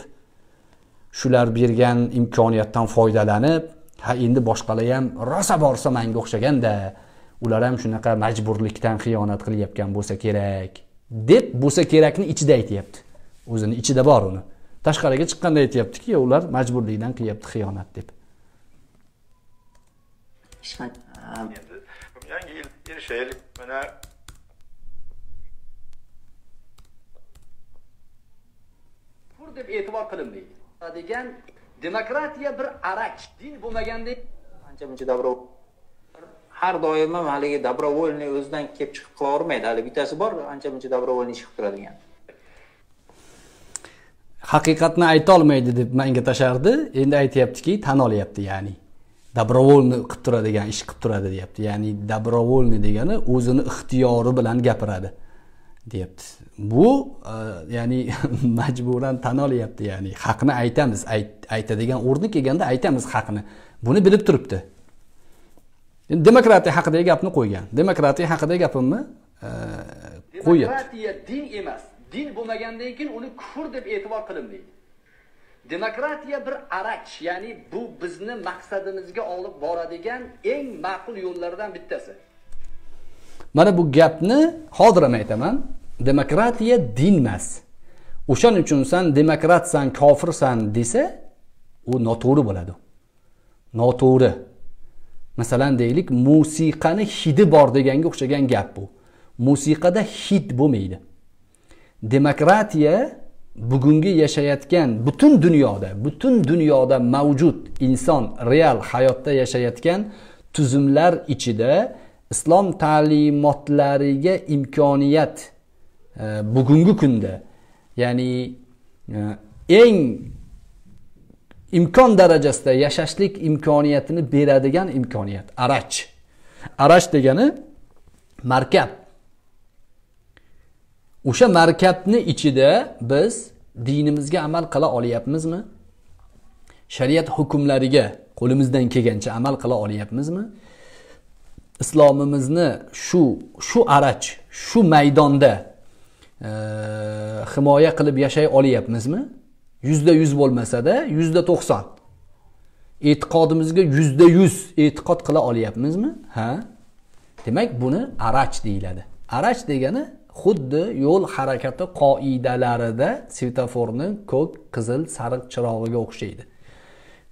shular bergan imkoniyatdan foydalanib ha endi boshqalar ham rosa borsa manga o'xshaganda. Ular ham shunaqa majburlikdan xiyonat qilayotgan bo'lsa kerak deb bo'lsa kerakni ichida aytyapti. O'zini ichida bor uni. Tashqariga chiqqanda aytyaptiki ular majburlikdan qilyapti xiyonat deb. Yangi yil erishaylik. Mana deb e'tibor qilinmaydi degan demokratiya bir arach din bo'lmagandek. Ancha muncha dobro har doim ham haligi добровольный o'zidan kelib chiqib qilavermaydi hali bittasi bor ancha muncha добровольный chiqib turadigan haqiqatni aytolmaydi deb menga tashardi. Endi aytyaptiki tan olyapti ya'ni добровольный qilib turadigan ish qilib turadi deyapti. Ya'ni добровольный degani o'zini ixtiyori bilan gapiradi deyapti. Bu e, ya'ni majburan tan olyapti ya'ni haqni aytamiz. Aytadigan o'rni kelganda aytamiz haqni. Buni bilib turibdi. Endi demokratiya haqidagi gapni qo'ygan. Demokratiya haqidagi gapimni e, qo'yyapti demokratiya din emas. Din bo'lmagandan keyin uni kufr deb e'tibor qilinmaydi demokratiya bir arach ya'ni bu bizni maqsadimizga olib boradigan eng ma'qul yo'llardan bittasi. Mana bu gapni hozir ham aytaman. Demokratiya din emas. O'shaning uchun san demokratsan kofirsan desa u noto'g'ri bo'ladi. Noto'g'ri masalan deylik musiqani hidi bor deganga o'xshagan gap bu. Musiqada hid bo'lmaydi. Demokratiya bugungi yashayotgan butun dunyoda butun dunyoda mavjud inson real hayotda yashayotgan tuzumlar ichida islom ta'limotlariga imkoniyat e, bugungi kunda ya'ni e, eng imkon darajasida yashashlik imkoniyatini beradigan imkoniyat. Arach. Arach degani markab. O'sha markabni ichida biz dinimizga amal qila olyapmizmi? Shariat hukmlariga qo'limizdan kelgancha amal qila olyapmizmi? Islomimizni shu shu arach shu maydonda e, himoya qilib yashay olyapmizmi? Yuzda yuz bo'lmasada yuzda to'qson. E'tiqodimizga yuzda yuz e'tiqod qila olyapmizmi? Ha? Demak buni arach deyiladi. Arach degani xuddi yo'l harakati qoidalarida svetoforni ko'k qizil sariq chirog'iga o'xshaydi.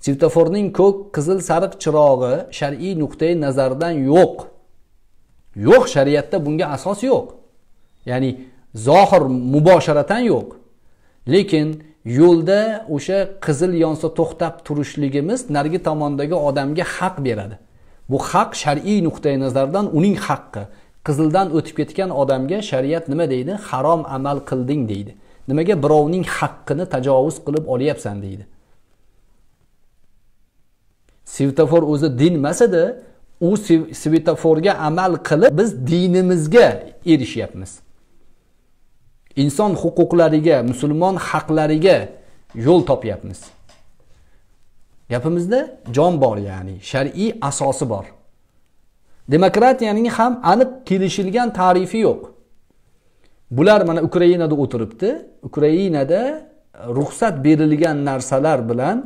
Svetoforning ko'k qizil sariq chirog'i shar'iy nuqtai nazardan yo'q. Yo'q shariatda bunga asos yo'q. Ya'ni zohir mubosharatan yo'q. Lekin yo'lda o'sha qizil yonsa to'xtab turishligimiz narigi tomondagi odamga haq beradi. Bu haq shar'iy nuqtai nazardan uning haqqi. Qizildan o'tib ketgan odamga shariat nima deydi? Harom amal qilding deydi. Nimaga birovning haqqini tajovuz qilib olyapsan deydi. Svetofor o'zi din emas edi u svetoforga amal qilib biz dinimizga erishyapmiz. Inson huquqlariga musulmon haqlariga yo'l topyapmiz. Gapimizda jon bor ya'ni shar'iy asosi bor. Demokratiyaning ham aniq kelishilgan tarifi yo'q. Bular mana ukrainada o'tiribdi. Ukrainada ruxsat berilgan narsalar bilan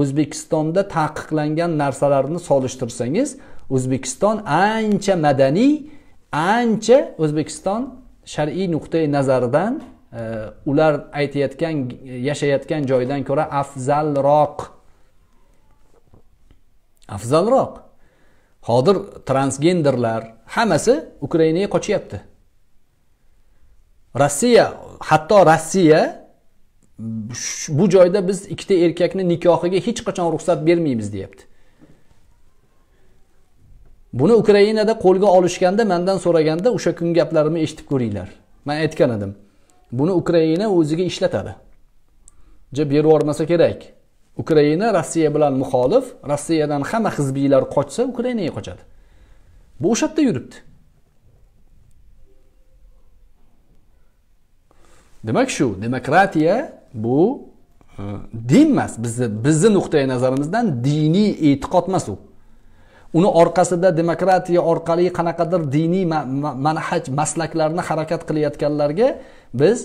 o'zbekistonda taqiqlangan narsalarni solishtirsangiz o'zbekiston ancha madaniy ancha o'zbekiston shar'iy nuqtai nazardan e, ular aytayotgan yashayotgan joydan ko'ra afzalroq. Afzalroq. Hozir transgenderlar hammasi ukrainaga qochyapti. Rossiya hatto rossiya bu joyda biz ikkita erkakni nikohiga hech qachon ruxsat bermaymiz deyapti. Buni ukrainada qo'lga olishganda mandan so'raganda o'sha kun gaplarimni eshitib ko'ringlar. Man aytgan edim buni ukraina o'ziga ishlatadi. Ja berib yubormasa kerak. Ukraina rossiya bilan muxolif rossiyadan hamma hizbiylar qochsa ukrainaga qochadi. Bu o'sha yerda yuribdi. Demak shu demokratiya bu e, din emas. Bizni bizni nuqtai nazarimizdan diniy e'tiqod emas u. uni orqasida demokratiya orqali qanaqadir diniy manhaj maslaklarni harakat qilayotganlarga biz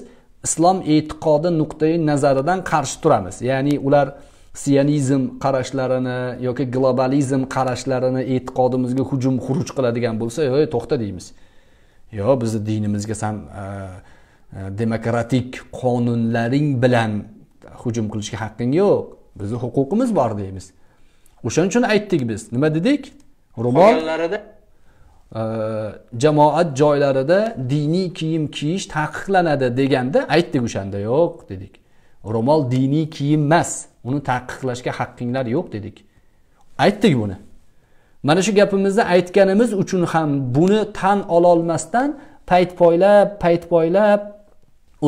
islom e'tiqodi nuqtai nazaridan qarshi turamiz. Ya'ni ular sionizm qarashlarini yoki globalizm qarashlarini e'tiqodimizga hujum xuruj qiladigan bo'lsa ey to'xta deymiz. Yo bizni dinimizga san e, e, demokratik qonunlaring bilan hujum qilishga haqqing yo'q. Bizni huquqimiz bor deymiz. O'shaning uchun aytdik biz. Nima dedik? Ro'mol jamoat joylarida diniy kiyim kiyish taqiqlanadi deganda aytdik o'shanda. Yo'q dedik. Ro'mol diniy kiyim emas. Uni taqiqlashga haqqinglar yo'q dedik. Aytdik buni. Mana shu gapimizni aytganimiz uchun ham buni tan ololmasdan payt poylab payt poylab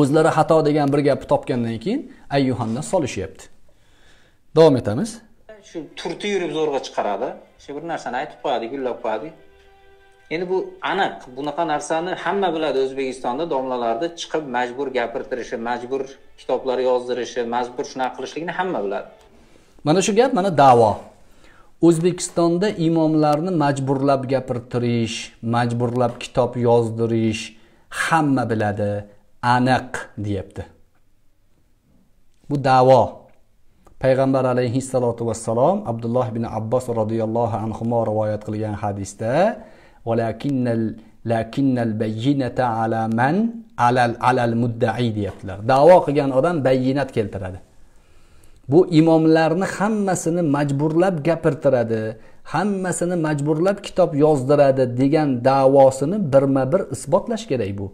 o'zlari xato degan bir gapni topgandan keyin ayyuhannas solishyapti. Davom etamiz shu turti yurib zo'rg'a chiqaradi. Shu bir narsani aytib qo'yadi gullab qo'yadi. Endi bu aniq bunaqa narsani hamma biladi o'zbekistonda domlalarni chiqib majbur gapirtirishi majbur kitoblar yozdirishi majbur shunaqa qilishligini hamma biladi. Mana shu gap mana da'vo. O'zbekistonda imomlarni majburlab gapirtirish majburlab kitob yozdirish hamma biladi. Aniq deyapti. Bu da'vo. Payg'ambar alayhissalotu vassalom abdulloh ibn abbos roziyallohu anhu rivoyat qilgan hadisda lakinnal bayyinata ala man alal alal muddai deyaptilar. Da'vo qilgan odam bayyinat keltiradi. Bu imomlarni hammasini majburlab gapirtiradi hammasini majburlab kitob yozdiradi degan da'vosini birma bir isbotlash kerak bu.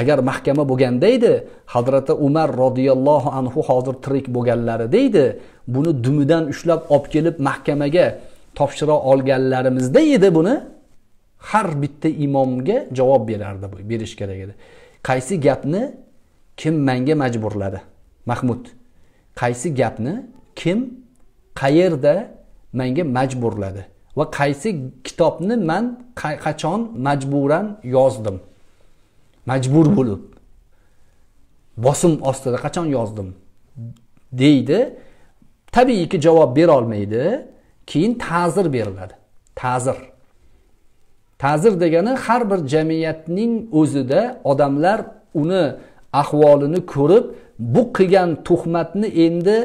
Agar mahkama bo'lganda edi hazrati umar roziyallohu anhu hozir tirik bo'lganlarida edi buni dumidan ushlab olib kelib mahkamaga topshira olganlarimizda edi buni har bitta imomga javob berardi berish kerak edi. Qaysi gapni kim manga majburladi? Mahmud qaysi gapni kim qayerda manga majburladi? Va qaysi kitobni man qachon majburan yozdim? Majbur bo'lib bosim ostida qachon yozdim deydi. Tabiiyki javob berolmaydi keyin ta'zir beriladi. Ta'zir. Ta'zir degani har bir jamiyatning o'zida odamlar uni ahvolini ko'rib bu qilgan tuhmatni endi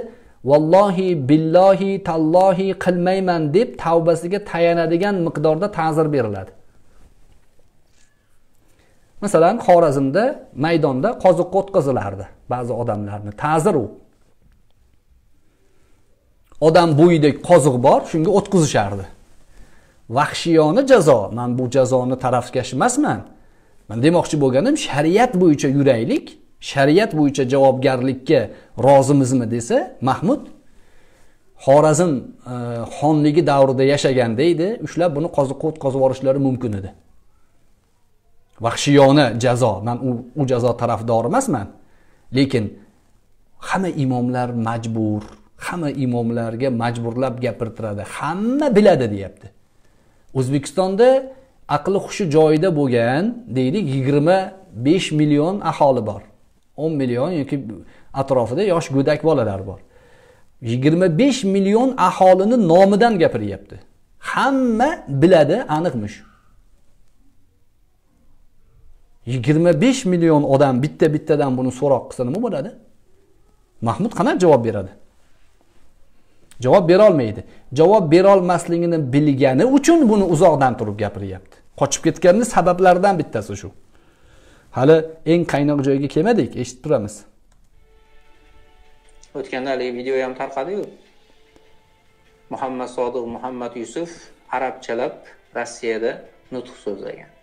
vallohi billohi tallohi qilmayman deb tavbasiga tayanadigan miqdorda ta'zir beriladi. Masalan xorazmda maydonda qoziqqa o'tkazilardi ba'zi odamlarni. Ta'zir u odam bo'yidek qoziq bor shunga o'tkazishardi. Vahshiyona jazo. Man bu jazoni tarafkash emasman man demoqchi bo'lganim shariat bo'yicha yuraylik shariat bo'yicha javobgarlikka rozimizmi desa mahmud xorazm e, xonligi davrida yashaganda edi ushlab buni qoziqqa o'tkazib yuborishlari mumkin edi. Vahshiyona jazo. Man u, u jazo tarafdori emasman. Lekin hamma imomlar majbur. Hamma imomlarga majburlab gapirtiradi. Hamma biladi deyapti. O'zbekistonda aqli hushi joyida bo'lgan deylik yigirma besh million aholi bor. o'n million yoki atrofida yosh go'dak bolalar bor. Yigirma besh million aholini nomidan gapiryapti. Hamma biladi aniqmish yigirma besh million odam bitta bittadan buni so'roq qilsa nima bo'ladi? Mahmud qanaqa javob beradi? Javob berolmaydi javob berolmasligini bilgani uchun buni uzoqdan turib gapiryapti. Qochib ketganini sabablaridan bittasi shu. Hali eng qaynoq joyga kelmadik eshitib turamiz. O'tganda haligi video ham tarqadiyu. Muhammad sodiq muhammad yusuf arabchalab rossiyada nutq so'zlagan.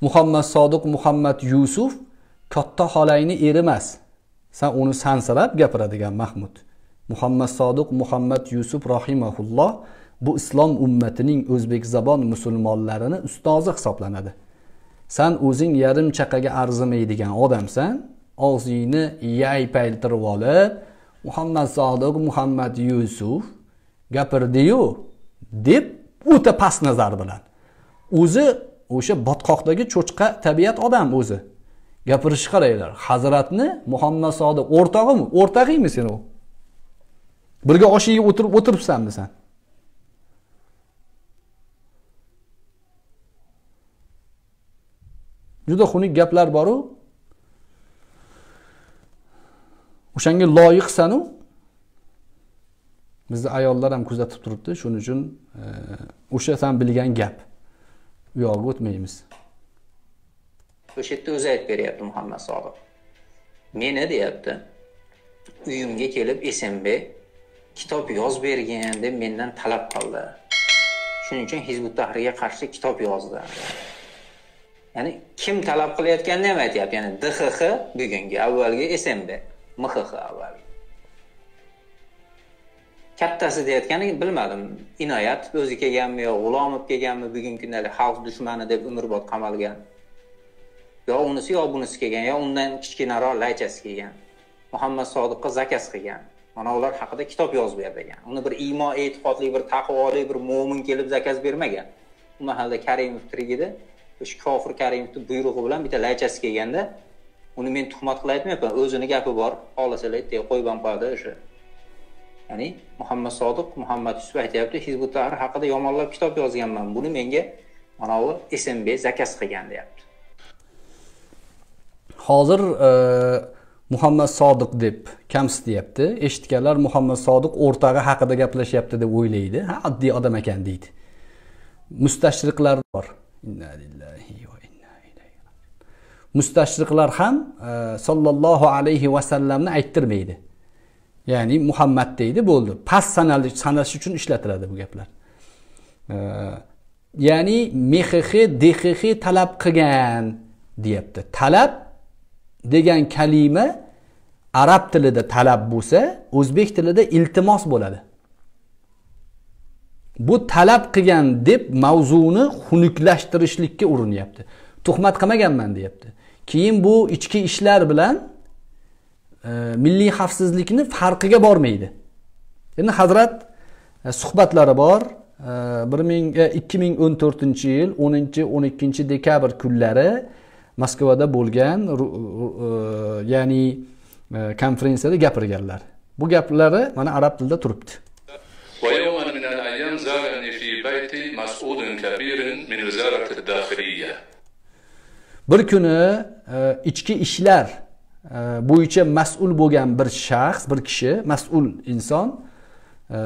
Muhammad sodiq muhammad yusuf katta xolangni eri emas san uni sansirab gapiradigan mahmud. Muhammad sodiq muhammad yusuf rohimaulloh bu islom ummatining o'zbekzabon musulmonlarini ustozi hisoblanadi. San o'zing yarim chaqaga arzimaydigan odamsan og'zingni yaypaytirib olib muhammad sodiq muhammad yusuf gapirdiyu deb o'ta past nazar bilan. O'zi o'sha botqoqdagi cho'chqa tabiat odam o'zi. Gapirishni qaranglar hazratni muhammad sodiq o'rtog'imi? O'rtog'ingmi sen u? Birga osh yeb o'tirib o'tiribsanmi san juda xunuk gaplar boru. O'shanga loyiqsanu bizni ayollar ham kuzatib turibdi. Shuning uchun e, o'sha san bilgan gap. U yog'iga o'tmaymiz. O'sha yerda o'zi aytib beryapti muhammad sodiq meni deyapti uyimga kelib esenbek kitob yozib bergin deb mendan talab qildi. Shuning uchun hizbut tahrirga qarshi kitob yozdi. Ya'ni kim talab qilayotganini ham aytyapti ya'ni dxx bugungi avvalgi smb mxx avvalgi. Kattasi deyayotgani bilmadim. Inoyat o'zi kelganmi yo g'ulomov kelganmi bugungi kunda xalq dushmani deb umrbod qamalgan. Yo unisi yo bunisi kelgan yo undan kichkinaroq laychasi kelgan. Muhammad sodiqqa zakaz qilgan. Mana ular haqida kitob yozib berdi degan uni bir iymon e'tiqodli bir taqvoli bir mo'min kelib zakaz bermagan. U mahalda karimov tirik edi o'sha kofir karimovni buyrug'i bilan bitta laychasi kelganda uni men tuhmat qilib aytmayapman o'zini gapi bor xohlasalar qo'yib ham qo'yadi o'sha. Ya'ni muhammad sodiq muhammad yusuf aytyapti hizbut haqida yomonlab kitob yozganman. Buni menga manavi smb zakaz qilgan deyapti. Hozir e, muhammad sodiq deb kamsityapti eshitganlar muhammad sodiq o'rtog'i haqida gaplashyapti deb o'ylaydi. Ha oddiy odam ekan deydi. Mustashriqlar bor. Inna lillahi va inna ilayhi mustashriqlar ham e, sollallohu alayhi vasallamni ayttirmaydi. Ya'ni muhammad deydi bo'ldi. Past sanalish sanash uchun ishlatiladi bu gaplar. Ya'ni mxx dxx talab qilgan deyapti. Talab degan kalima arab tilida talab bo'lsa o'zbek tilida iltimos bo'ladi. Bu talab qilgan deb mavzuni xunuklashtirishlikka urinyapti. Tuhmat qilmaganman deyapti. Keyin bu ichki ishlar bilan milliy xavfsizlikni farqiga bormaydi endi hazrat e, suhbatlari bor e, bir ming e, ikki ming o'n to'rtinchi yil o'ninchi o'n ikkinchi dekabr kunlari moskvada bo'lgan ya'ni konferensiyada gapirganlar bu gaplari mana arab tilida turibdi ويوما من الأيام زارني في بيتي مسؤول كبير من وزارة الداخلية bir kuni ichki ishlar Э, bo'yicha mas'ul bo'lgan bir shaxs bir kishi mas'ul inson e,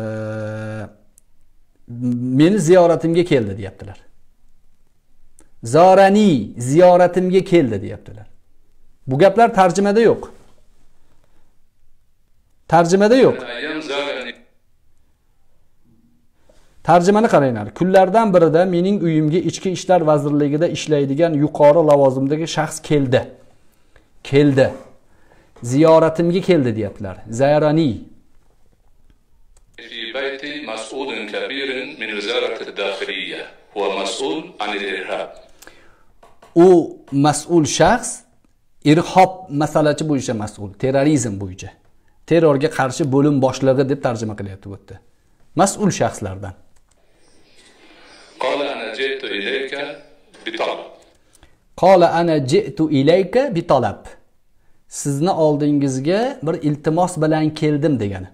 meni ziyoratimga keldi deyaptilar. Zorani ziyoratimga keldi deyaptilar. Bu gaplar tarjimada yo'q. Tarjimada yo'q. Tarjimani qaranglar kunlardan birida mening uyimga ichki ishlar vazirligida ishlaydigan yuqori lavozimdagi shaxs keldi. Keldi. ziyoratimga keldi deyaptilar zayrani في بيتي مسؤول كبير من وزارة الداخلية هو مسؤول عن الإرهاب u mas'ul shaxs irhob masalachi bo'yicha mas'ul terrorizm bo'yicha terrorga qarshi bo'lim boshlig'i deb tarjima qilyapti bu yerda mas'ul shaxslardan قال أنا جئت إليك بطلب qola ana ji'tu ilayka bi talab sizni oldingizga bir iltimos bilan keldim degani.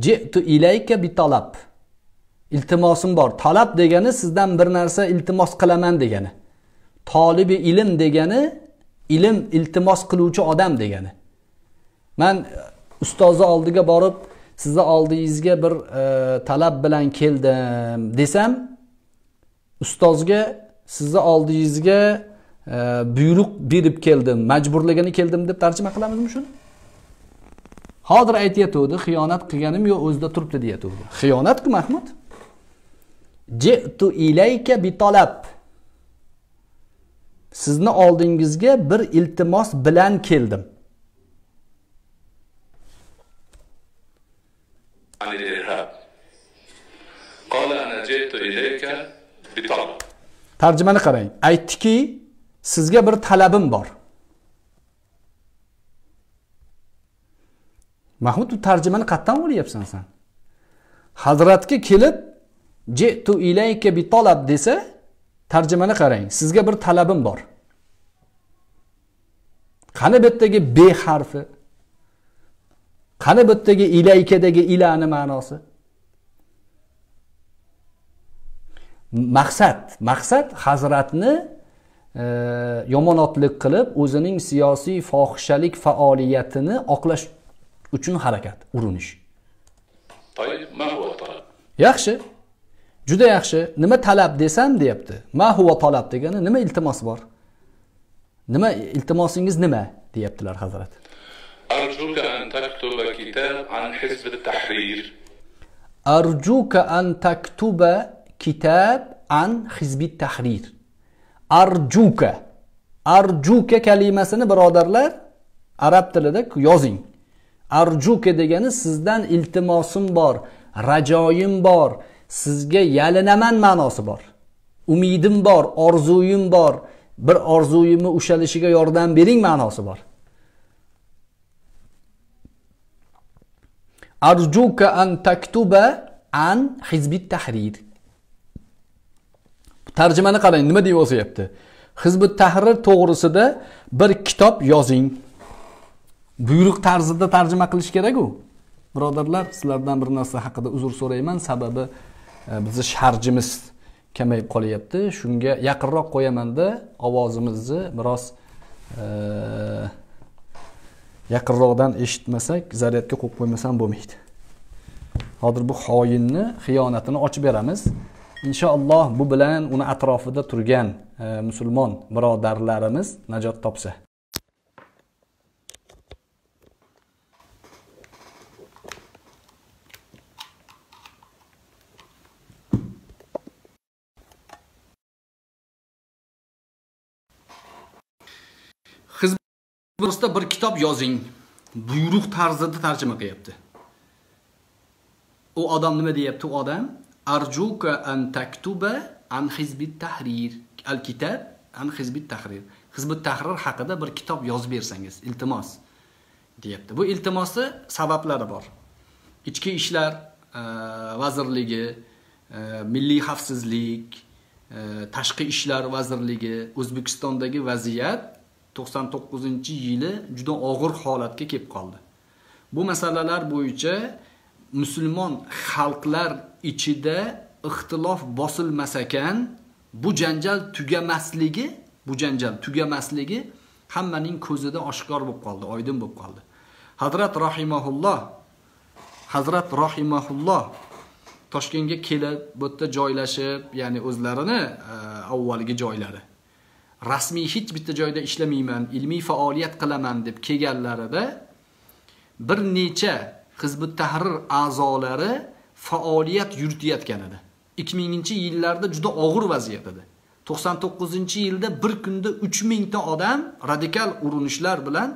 Jitu ilayka bi talab iltimosim bor talab degani sizdan bir narsa iltimos qilaman degani. Tolibi ilm degani ilm iltimos qiluvchi odam degani. Man e, ustozni oldiga borib sizni oldingizga bir e, talab bilan keldim desam ustozga sizni oldingizga buyruq berib keldim majburlagani keldim deb tarjima qilamizmi shuni hozir aytyatuvdi xiyonat qilganim yo'q o'zida turibdi deyatuvdi xiyonatku mahmud jitu ilayka bi talab sizni oldingizga bir iltimos bilan keldim عن الإرهاب قال أنا جئت إليك بطلب tarjimani qarang aytdiki sizga bir talabim bor. Mahmud bu tarjimani qayerdan olyapsan san hazratga kelib jetu ilayka bi talab desa tarjimani qarang sizga bir talabim bor. Qani bu yerdagi be harfi? Qani bu yerdagi ilaykadagi ilani ma'nosi? Maqsad maqsad hazratni yomonotlik qilib o'zining siyosiy fohishalik faoliyatini oqlash uchun harakat urinish. Yaxshi. Juda yaxshi. Nima talab desam deyapti. Mahuva talab degani nima iltimos bor? Nima iltimosingiz nima deyaptilar hazrat? Arjuka an taktuba kitob an hizb tahrir. Arjuka an taktuba kitob an hizbi tahrir. Arjuka. Arjuka kalimasini birodarlar arab tilida yozing. Arjuka degani sizdan iltimosim bor rajoyim bor sizga yalinaman ma'nosi bor. Umidim bor orzuyim bor bir orzuyimni ushalishiga yordam bering ma'nosi bor. Arjuka an taktuba an hizbit tahrir tarjimani qarang nima deb yozyapti hizbi tahrir to'g'risida bir kitob yozing. Buyruq tarzida tarjima qilish kerak u birodarlar sizlardan bir narsa haqida uzr so'rayman. Sababi e, bizni sharjimiz kamayib qolyapti. Shunga yaqinroq qo'yamanda ovozimizni biroz e, yaqinroqdan eshitmasak zaryadga qo'yib qo'ymasam bo'lmaydi. Hozir bu xoinni xiyonatini ochib beramiz. Inshaalloh bu bilan uni atrofida turgan e, musulmon birodarlarimiz najot topsa. Hizb to'g'risida bir kitob yozing. Buyruq tarzida tarjima qilyapti u odam nima deyapti? U odam arjuka an taktuba an hizbit tahrir al kitab an hizbit tahrir hizbut tahrir haqida bir kitob yozib bersangiz iltimos deyapti bu iltimosni sabablari bor ichki ishlar e, vazirligi e, milliy xavfsizlik e, tashqi ishlar vazirligi o'zbekistondagi vaziyat 99 yili juda og'ir holatga kelib qoldi bu masalalar bo'yicha musulmon xalqlar ichida ixtilof bosilmas ekan bu janjal tugamasligi bu janjal tugamasligi hammaning ko'zida oshkor bo'lib qoldi oydin bo'lib qoldi. Hazrat rahimahulloh hazrat rahimahulloh toshkentga kelib bu yerda joylashib ya'ni o'zlarini e, avvalgi joylari. Rasmiy hech bitta joyda ishlamayman ilmiy faoliyat qilaman deb kelganlarida bir necha hizbi tahrir a'zolari faoliyat yuritayotgan edi ikki minginchi yillarda juda og'ir vaziyat edi. To'qson to'qqizinchi yilda bir kunda uch mingta odam radikal urinishlar bilan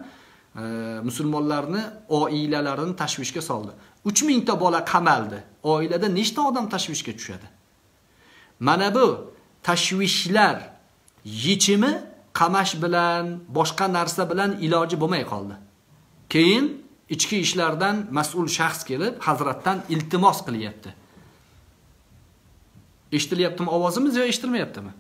e, musulmonlarni oilalarini tashvishga soldi. Uch mingta bola qamaldi. Oilada nechta odam tashvishga tushadi? Mana bu tashvishlar yechimi qamash bilan boshqa narsa bilan iloji bo'lmay qoldi. Keyin ichki ishlardan mas'ul shaxs kelib hazratdan iltimos qilyapti. Eshitilyaptimi ovozimiz yo eshitilmayaptimi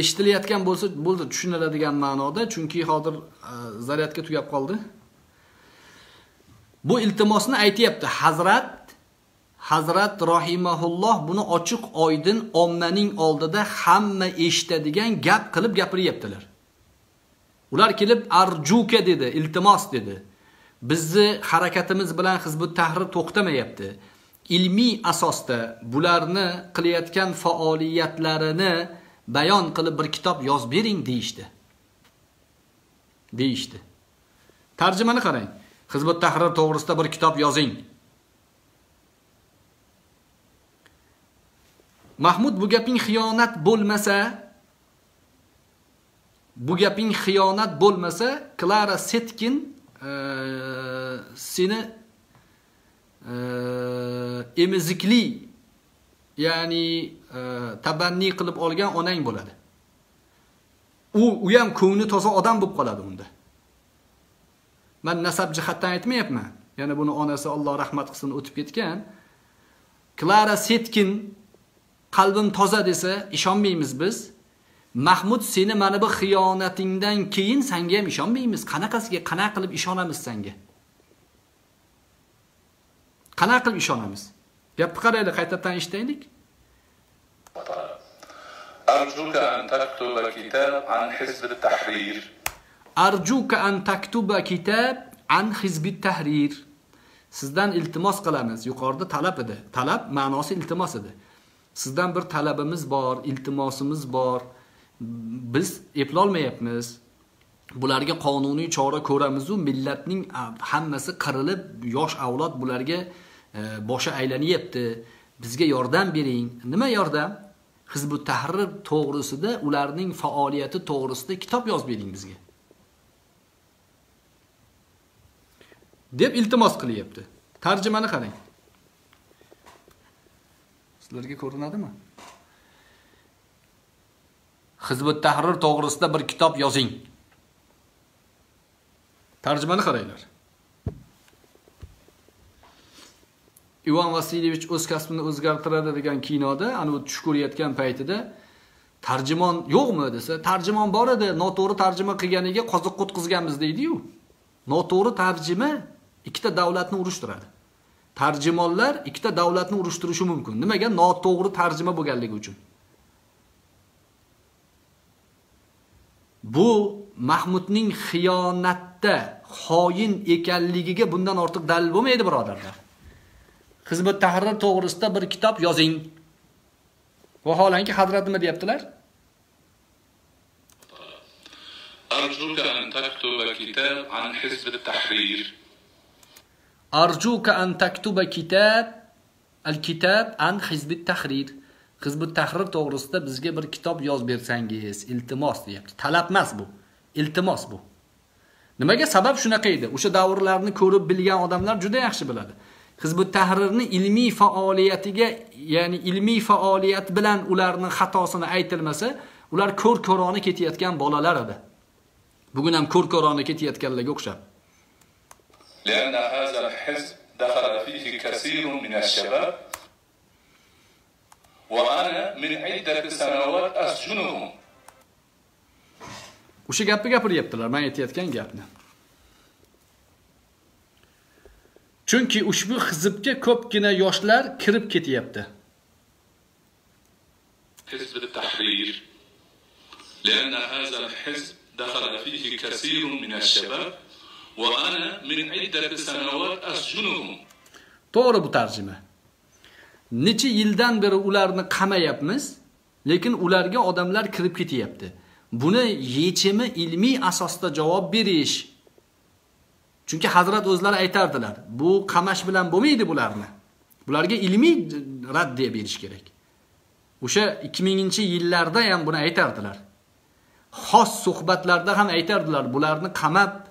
eshitilayotgan bo'lsa bo'ldi tushuniladigan ma'noda chunki hozir e, zaryadga zaryadka tugab qoldi. Bu iltimosni aytyapti. Hazrat hazrat Rahimahulloh buni ochiq oydin ommaning oldida hamma eshitadigan gap qilib gapiryaptilar. Ular kelib arjuka dedi iltimos dedi. Bizni harakatimiz bilan hizbut tahrir to'xtamayapti. Ilmiy asosda bularni qilayotgan faoliyatlarini bayon qilib bir kitob yozib bering deyishdi. Deyishdi. Tarjimani qarang. Hizbut tahrir to'g'risida bir kitob yozing. Mahmud bu gaping xiyonat bo'lmasa bu gaping xiyonat bo'lmasa klara setkin e, seni e, emizikli ya'ni e, tabanni qilib olgan onang bo'ladi. U u ham ko'ngli toza odam bo'lib qoladi unda. Man nasab jihatdan aytmayapman. Yana buni onasi Alloh rahmat qilsin o'tib ketgan. Klara setkin qalbim toza desa ishonmaymiz biz mahmud seni mana bu xiyonatingdan keyin sanga ham ishonmaymiz qanaqasiga qanaqa qilib ishonamiz sanga qanaqa qilib ishonamiz gapni qaraylik qaytadan eshitaylik أرجوك أن تكتب كتاب عن حزب التحرير arjuka an taktuba kitab an hizbit tahrir sizdan iltimos qilamiz yuqorida talab edi talab ma'nosi iltimos edi Sizdan bir talabimiz bor iltimosimiz bor. Biz eplolmayapmiz. Bularga qonuniy chora ko'ramizu. Millatning hammasi qirilib yosh avlod bularga e, boshi aylanyapti. Bizga yordam bering. Nima yordam? Hizbut tahrir to'g'risida ularning faoliyati to'g'risida kitob yozib bering bizga. Deb iltimos qilyapti. Tarjimani qarang. Sizlarga ko'rinadimi? Hizbut tahrir to'g'risida bir kitob yozing. Tarjimani qaranglar. Ivan vasilyevich o'z kasbini o'zgartiradi degan kinoda anavi tush ko'rayotgan paytida tarjimon yo'qmi? desa tarjimon bor edi noto'g'ri tarjima qilganiga qoziq qutqizganmiz deydiyu. Noto'g'ri tarjima ikkita davlatni urushtiradi tarjimonlar ikkita davlatni urushtirishi mumkin nimaga noto'g'ri tarjima bo'lganligi uchun bu mahmudning xiyonatda xoin ekanligiga bundan ortiq dalil bo'lmaydi birodarlar hizbut tahrir to'g'risida bir kitob yozing vaholanki hazrat nima deyaptilar أرجوك أن تكتب كتاب عن حزب التحرير arjuka an taktuba kitab al kitab an hizbit tahrir. Hizbut tahrir to'g'risida bizga bir kitob yozib bersangiz iltimos deyapti. Talab emas bu. Iltimos bu. Nimaga sabab shunaqa edi? O'sha davrlarni ko'rib bilgan odamlar juda yaxshi biladi. Hizbut tahrirni ilmiy faoliyatiga ya'ni ilmiy faoliyat bilan ularni xatosini aytilmasa ular ko'r ko'rona ketayotgan bolalar edi. Bugun ham ko'r ko'rona ketayotganlarga o'xshab. لأن هذا الحزب دخل فيه كثير من الشباب وأنا من عدة سنوات أسجنهم o'sha gapni gapiryaptilar man aytayotgan gapni chunki ushbu hizbga ko'pgina yoshlar kirib ketyapti حزب التحرير لأن هذا الحزب دخل فيه كثير من الشباب to'g'ri bu tarjima. Necha yildan beri ularni qamayapmiz lekin ularga odamlar kirib ketyapti. Buni yechimi ilmiy asosda javob berish. Chunki hazrat o'zlari aytardilar bu qamash bilan bo'lmaydi bularni. Bularga ilmiy raddiya berish kerak. O'sha 2000 yillarda ham buni aytardilar. Xos suhbatlarda ham aytardilar bularni qamab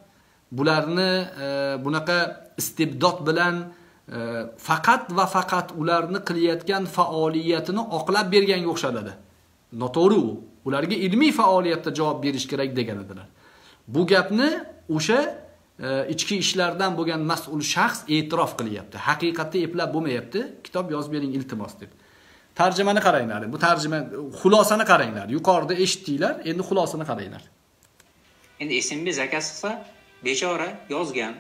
bularni e, bunaqa istibdod bilan e, faqat va faqat ularni qilayotgan faoliyatini oqlab berganga o'xshatadi. Noto'g'ri u. Ularga ilmiy faoliyatda javob berish kerak degan edilar. Bu gapni o'sha e, ichki ishlardan bo'lgan mas'ul shaxs e'tirof qilyapti. Haqiqatni eplab bo'lmayapti. Kitob yozib bering iltimos deb. Tarjimani qaranglar. Bu tarjima xulosani qaranglar. Yuqorida eshitdinglar. Endi xulosani qaranglar. Endi esenbek zakaz qilsa bechora yozgan.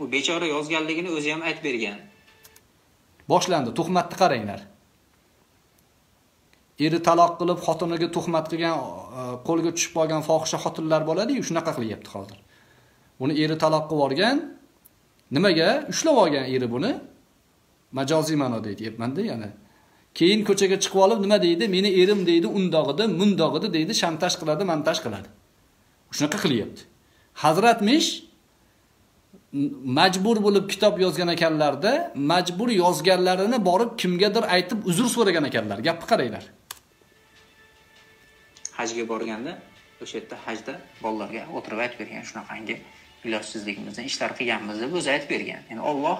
U bechora yozganligini o'zi ham aytib bergan. Boshlandi tuhmatni qaranglar. Eri taloq qilib xotiniga tuhmat qilgan e, qo'lga tushib qolgan fohisha xotinlar bo'ladiyu shunaqa qilyapti hozir. Buni eri taloq qilib yuborgan nimaga ushlab olgan eri buni? Majoziy ma'noda aytyapmanda yana. Keyin ko'chaga chiqib olib nima deydi? Meni erim deydi undoq edi mundoq edi deydi shantaj qiladi montaj qiladi. Shunaqa qilyapti. Hazratmish majbur bo'lib kitob yozgan ekanlarda majbur yozganlarini borib kimgadir aytib uzr so'ragan ekanlar. Gapni qaranglar. Hajga borganda o'sha yerda hajda bolalarga o'tirib aytib bergan shunaqangi ilojsizligimizdan ishlar qilganmiz deb o'zi aytib bergan. Ya'ni olloh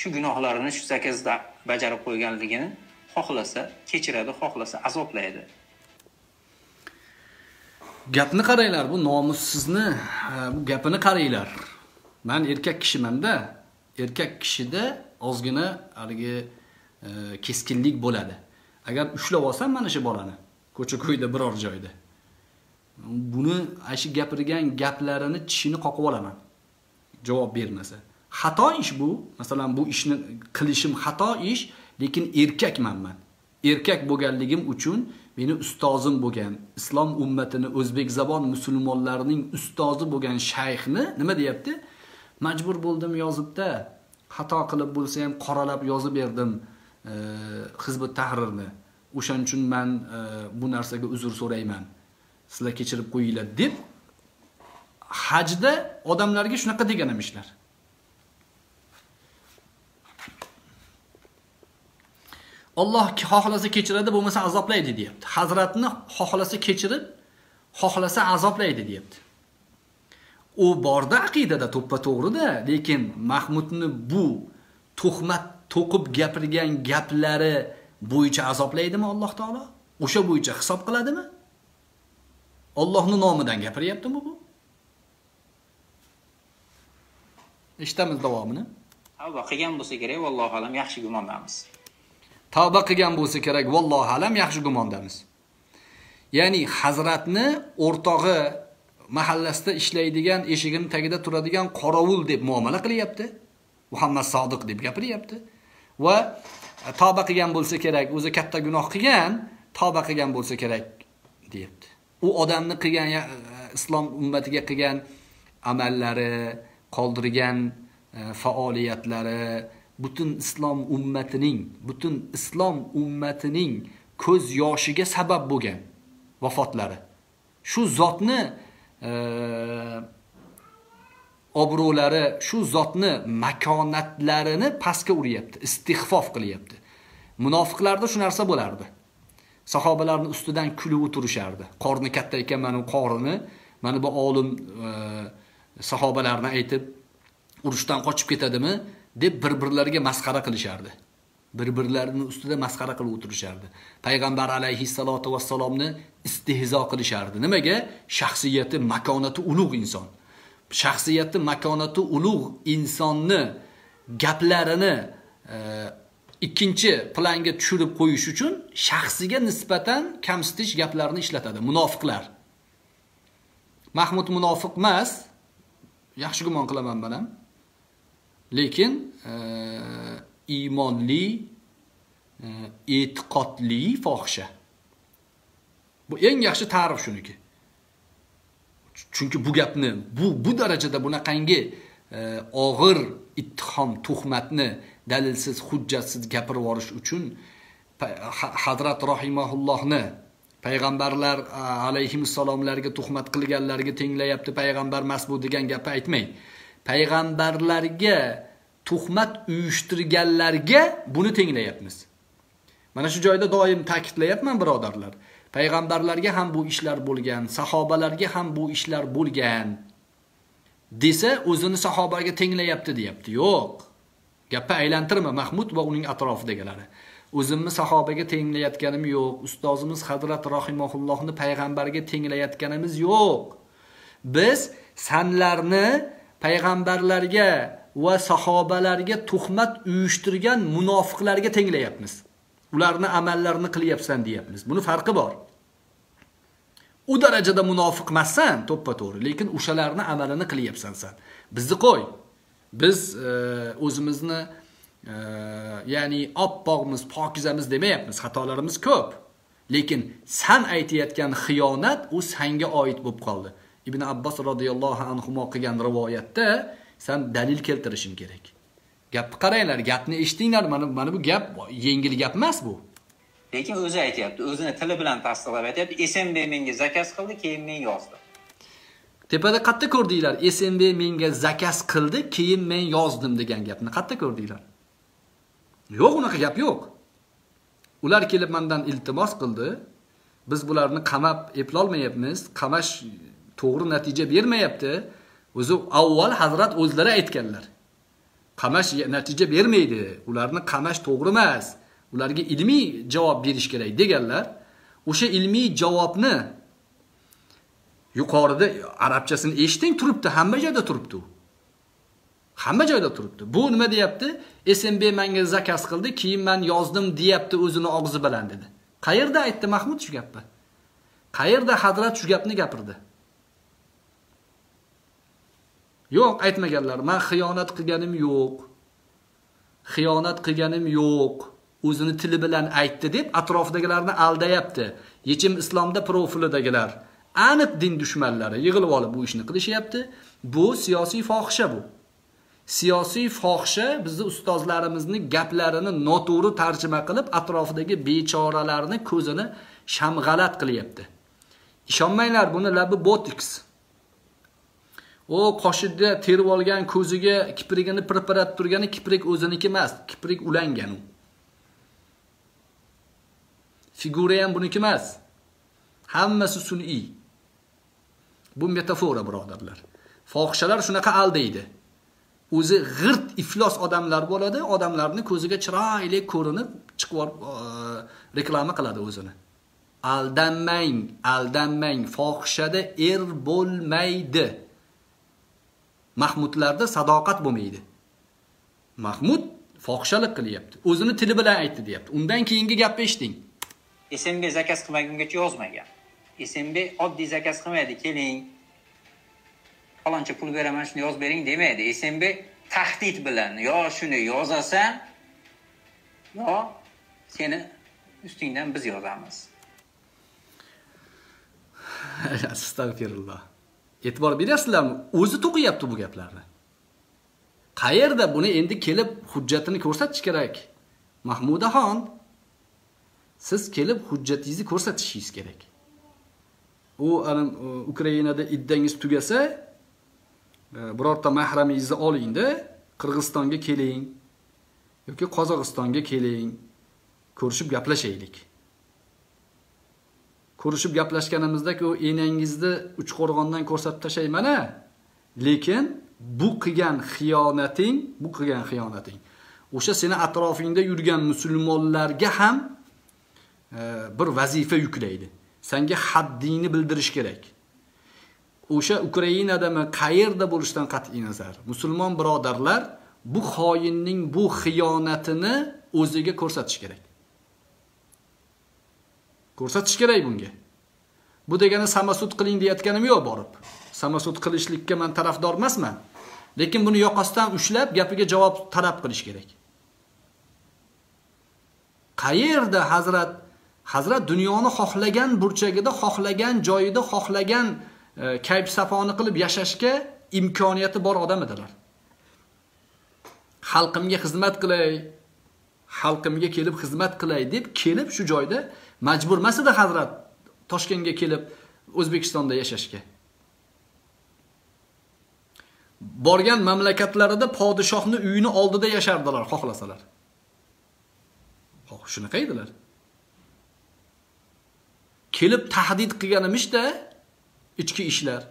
shu gunohlarini shu zakazda bajarib qo'yganligini xohlasa kechiradi xohlasa azoblaydi. Gapni qaranglar bu nomussizni bu gapini qaranglar. Man erkak kishimanda erkak kishida ozgina haligi e, keskinlik bo'ladi. Agar ushlab olsam mana shu bolani ko'cha ko'yda biror joyda. Buni ana shu gapirgan gaplarini tishini qoqib olaman. Javob bermasa. Xato ish bu. Masalan bu ishni qilishim xato ish lekin erkakman man erkak bo'lganligim uchun meni ustozim bo'lgan islom ummatini o'zbek zabon musulmonlarining ustozi bo'lgan shayxni nima deyapti? Majbur bo'ldim yozibda xato qilib bo'lsa ham qoralab yozib berdim e, hizbi tahrirni. O'shaning uchun man e, bu narsaga uzr so'rayman. Sizlar kechirib qo'yinglar deb hajda odamlarga shunaqa degan emishlar olloh xohlasa kechiradi bo'lmasa azoblaydi deyapti. Hazratni xohlasa kechirib xohlasa azoblaydi deyapti. U borda aqidada to'ppa to'g'rida lekin mahmudni bu tuhmat to'qib gapirgan gaplari bo'yicha azoblaydimi alloh taolo? O'sha bo'yicha hisob qiladimi? Ollohni nomidan gapiryaptimi bu? Eshitamiz davomini. Tavba qilgan bo'lsa kerak vallohu alam yaxshi gumondamiz tavba qilgan bo'lsa kerak vallohu alam yaxshi gumondamiz. Ya'ni hazratni o'rtog'i mahallasida ishlaydigan eshigini tagida turadigan qorovul deb muomala qilyapti. Muhammad sodiq deb gapiryapti. Va tavba qilgan bo'lsa kerak o'zi katta gunoh qilgan tavba qilgan bo'lsa kerak deyapti. U odamni qilgan islom ummatiga qilgan amallari qoldirgan e, faoliyatlari butun islom ummatining butun islom ummatining ko'z yoshiga sabab bo'lgan vafotlari. Shu zotni e, obro'lari shu zotni makonatlarini pastga uryapti istig'fof qilyapti. Munofiqlarda shu narsa bo'lardi. Sahobalarni ustidan kulib o'tirishardi. Qorni katta ekan mana bu qorini. Mana bu olim e, sahobalarni aytib urushdan qochib ketadimi? Deb bir birlariga masxara qilishardi. Bir birlarini ustida masxara qilib o'tirishardi. Payg'ambar alayhissalotu vassalomni istehzo qilishardi. Nimaga? Shaxsiyati makonati ulug' inson. Shaxsiyati makonati ulug' insonni gaplarini e, ikkinchi planga tushirib qo'yish uchun shaxsiga nisbatan kamsitish gaplarni ishlatadi. Munofiqlar. Mahmud munofiq emas. Yaxshi gumon qilaman man ham lekin e, iymonli e, e'tiqodli fohisha. Bu eng yaxshi ta'rif shuniki. Chunki bu gapni bu bu darajada bunaqangi e, og'ir ittihom tuhmatni dalilsiz hujjatsiz gapirib yuborish uchun hazrat rohimahullohni payg'ambarlar alayhissalomlarga tuhmat qilganlarga tenglayapti payg'ambar emas bu degan gapni aytmang. Payg'ambarlarga tuhmat uyushtirganlarga buni tenglayapmiz. Mana shu joyda doim ta'kidlayapman birodarlar. Payg'ambarlarga ham bu ishlar bo'lgan sahobalarga ham bu ishlar bo'lgan desa o'zini sahobaga tenglayapti deyapti. Yo'q. Gapni aylantirma mahmud va uning atrofidagilari. O'zimni sahobaga tenglayotganim yo'q. Ustozimiz hazrat rohimaullohni payg'ambarga tenglayotganimiz yo'q. Biz sanlarni payg'ambarlarga va sahobalarga tuhmat uyushtirgan munofiqlarga tenglayapmiz. Ularni amallarini qilyapsan deyapmiz. Buni farqi bor. U darajada munofiq emassan to'ppa to'g'ri lekin o'shalarni amalini qilyapsan san. Bizni qo'y. Biz e, o'zimizni e, ya'ni oppoqmiz pokizamiz demayapmiz. Xatolarimiz ko'p. Lekin san aytayotgan xiyonat u sanga oid bo'lib qoldi. Ibn abbos roziyallohu anhu qilgan rivoyatda san dalil keltirishing kerak. Gapni qaranglar gapni eshitinglar mana mana bu gap yengil gap emas bu. Lekin o'zi aytyapti o'zini tili bilan tasdiqlab aytyapti smb menga zakaz qildi keyin men yozdim. Tepada qayerda ko'rdinglar smb menga zakaz qildi keyin men yozdim degan gapni qayerda ko'rdinglar. Yo'q unaqa gap yo'q. Ular kelib mandan iltimos qildi. Biz bularni qamab eplolmayapmiz qamash to'g'ri natija bermayapti. O'zi avval hazrat o'zlari aytganlar. Qamash natija bermaydi. Ularni qamash to'g'ri emas. Ularga ilmiy javob berish kerak deganlar. O'sha ilmiy javobni yuqorida arabchasini eshiting turibdi. Hamma joyda turibdi u. Hamma joyda turibdi. Bu nima deyapti? Smb manga zakaz qildi keyin man yozdim deyapti o'zini og'zi bilan dedi. Qayerda aytdi mahmud shu gapni? Qayerda hazrat shu gapni gapirdi? Yo'q aytmaganlar man xiyonat qilganim yo'q. Xiyonat qilganim yo'q. O'zini tili bilan aytdi deb atrofidagilarni aldayapti. Yechim islomda profilidagilar. Aniq din dushmanlari yig'ilib olib bu ishni qilishyapti. Bu siyosiy fohisha bu. Siyosiy fohisha bizni ustozlarimizni gaplarini noto'g'ri tarjima qilib atrofidagi bechoralarni ko'zini shamg'alat qilyapti. Ishonmanglar buni labi botiks. U qoshida terib olgan ko'ziga kiprigini pirpiratib turgani kiprik o'ziniki emas kiprik ulangan u. Figura ham buniki emas. Hammasi sun'iy. Bu metafora birodarlar. Fohishalar shunaqa aldaydi. O'zi g'irt iflos odamlar bo'ladi odamlarni ko'ziga chiroyli ko'rinib chiqib e, reklama qiladi o'zini. Aldanmang aldanmang fohishada er bo'lmaydi. Mahmudlarda sadoqat bo'lmaydi. Mahmud fohishalik qilyapti. O'zini tili bilan aytdi deyapti. Undan keyingi gapni eshiting. Smb zakaz qilmagungacha yozmagan. Smb oddiy zakaz qilmaydi keling. Faloncha pul beraman shuni yozib bering demaydi. Smb tahdid bilan yo shuni yozasan yo seni ustingdan biz yozamiz. Astag'firulloh e'tibor berasizlarmi? O'zi to'qiyapti bu gaplarni. Qayerda? Buni endi kelib hujjatini ko'rsatish kerak. Mahmudaxon siz kelib hujjatingizni ko'rsatishingiz kerak. U ukrainada iddangiz tugasa e, birorta mahramingizni olingda qirg'izistonga keling yoki qozog'istonga keling ko'rishib gaplashaylik. Ko'rishib gaplashganimizda u enangizni uchqo'rg'ondan ko'rsatib tashlaymana lekin bu qilgan xiyonating bu qilgan xiyonating o'sha seni atrofingda yurgan musulmonlarga ham e, bir vazifa yuklaydi. Sanga haddingni bildirish kerak. O'sha ukrainadami qayerda bo'lishidan qat'iy nazar? Musulmon birodarlar bu xoinning bu xiyonatini o'ziga ko'rsatish kerak. Ko'rsatish kerak bunga. Bu degani samasud qiling deyotganim yo'q borib. Samasud qilishlikka man tarafdor emasman. Lekin buni yoqasidan ushlab gapiga javob talab qilish kerak. Qayerda hazrat hazrat dunyoni xohlagan burchagida xohlagan joyida xohlagan e, kayf safoni qilib yashashga imkoniyati bor odam edilar. Xalqimga xizmat qilay xalqimga kelib xizmat qilay deb kelib shu joyda majbur emas edi hazrat toshkentga kelib o'zbekistonda yashashga. Borgan mamlakatlarida podshohni uyini oldida yashardilar xohlasalar. Shunaqa edilar. Kelib tahdid qilgan emishda ichki ishlar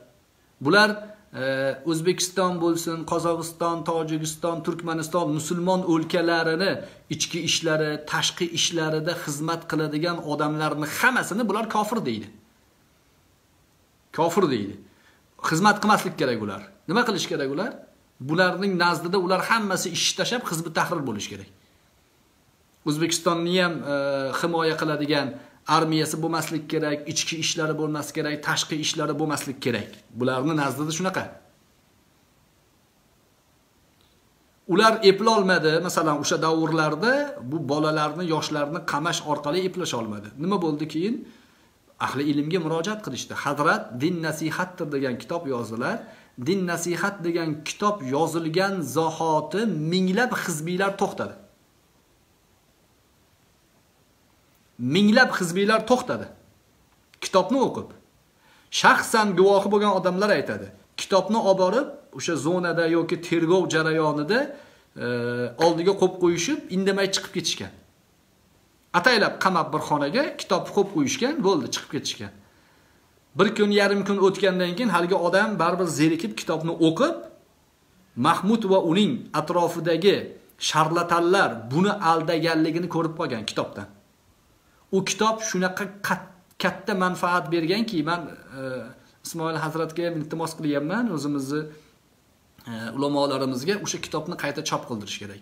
bular o'zbekiston bo'lsin qozog'iston tojikiston turkmaniston musulmon o'lkalarini ichki ishlari tashqi ishlarida xizmat qiladigan odamlarni hammasini bular kofir deydi. Kofir deydi. Xizmat qilmaslik kerak ular. Nima qilish kerak ular? Bularning nazdida ular hammasi ish tashlab hizbi tahrir bo'lishi kerak. O'zbekistonni ham e, himoya qiladigan armiyasi bo'lmaslik kerak ichki ishlari bo'lmasligi kerak tashqi ishlari bo'lmaslik kerak. Bularni nazdida shunaqa. Ular eplolmadi masalan o'sha davrlarda bu bolalarni yoshlarni qamash orqali eplasha olmadi. Nima bo'ldi keyin? Ahli ilmga murojaat qilishdi. Hazrat din nasihatdir degan kitob yozdilar. Din nasihat degan kitob yozilgan zahoti minglab hizbiylar to'xtadi. Minglab hizbiylar to'xtadi. Kitobni o'qib shaxsan guvohi bo'lgan odamlar aytadi. Kitobni olib borib o'sha zonada yoki tergov jarayonida e, oldiga qo'yib qo'yishib indamay chiqib ketishgan. Ataylab qamab bir xonaga kitobni qo'yib qo'yishgan bo'ldi chiqib ketishgan. Bir kun yarim kun o'tgandan keyin haligi odam baribir zerikib kitobni o'qib mahmud va uning atrofidagi sharlatanlar buni aldaganligini ko'rib qolgan kitobdan. U kitob shunaqa katta manfaat berganki man e, ismoil hazratga ham iltimos qilyapman o'zimizni e, ulamolarimizga o'sha kitobni qayta chop qildirish kerak.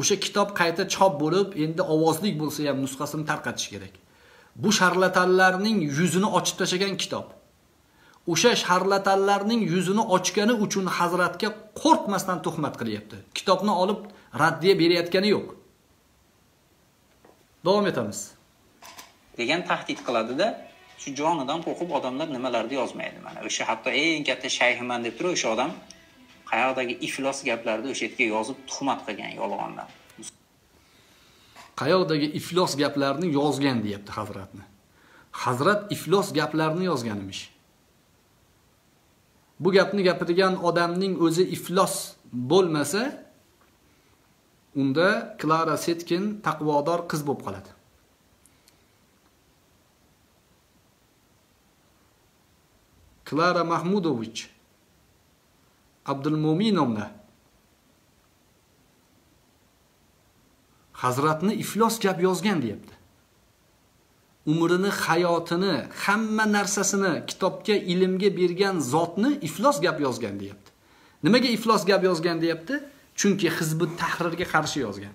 O'sha kitob qayta chop bo'lib endi ovozlik bo'lsa ham nusxasini tarqatish kerak. Bu sharlatanlarning yuzini ochib tashlagan kitob. O'sha sharlatanlarning yuzini ochgani uchun hazratga qo'rqmasdan tuhmat qilyapti. Kitobni olib raddiya berayotgani yo'q. Davom etamiz. Degan tahdid qiladida shu jonidan qo'rqib odamlar nimalarni yozmaydi? Mana o'sha hatto eng katta shayximan deb turib o'sha odam qayoqdagi iflos gaplarni o'sha yerga yozib tuhmat qilgan yolg'ondan. Qayoqdagi iflos gaplarni yozgan deyapti hazratni. Hazrat iflos gaplarni yozgan emish. Bu gapni gapirgan odamning o'zi iflos bo'lmasa unda klara setkin taqvodor qiz bo'lib qoladi. Klara mahmudovich abdulmo'minovna hazratni iflos gap yozgan deyapti. Umrini hayotini hamma narsasini kitobga ilmga bergan zotni iflos gap yozgan deyapti. Nimaga iflos gap yozgan deyapti? Chunki hizbut tahrirga qarshi yozgan.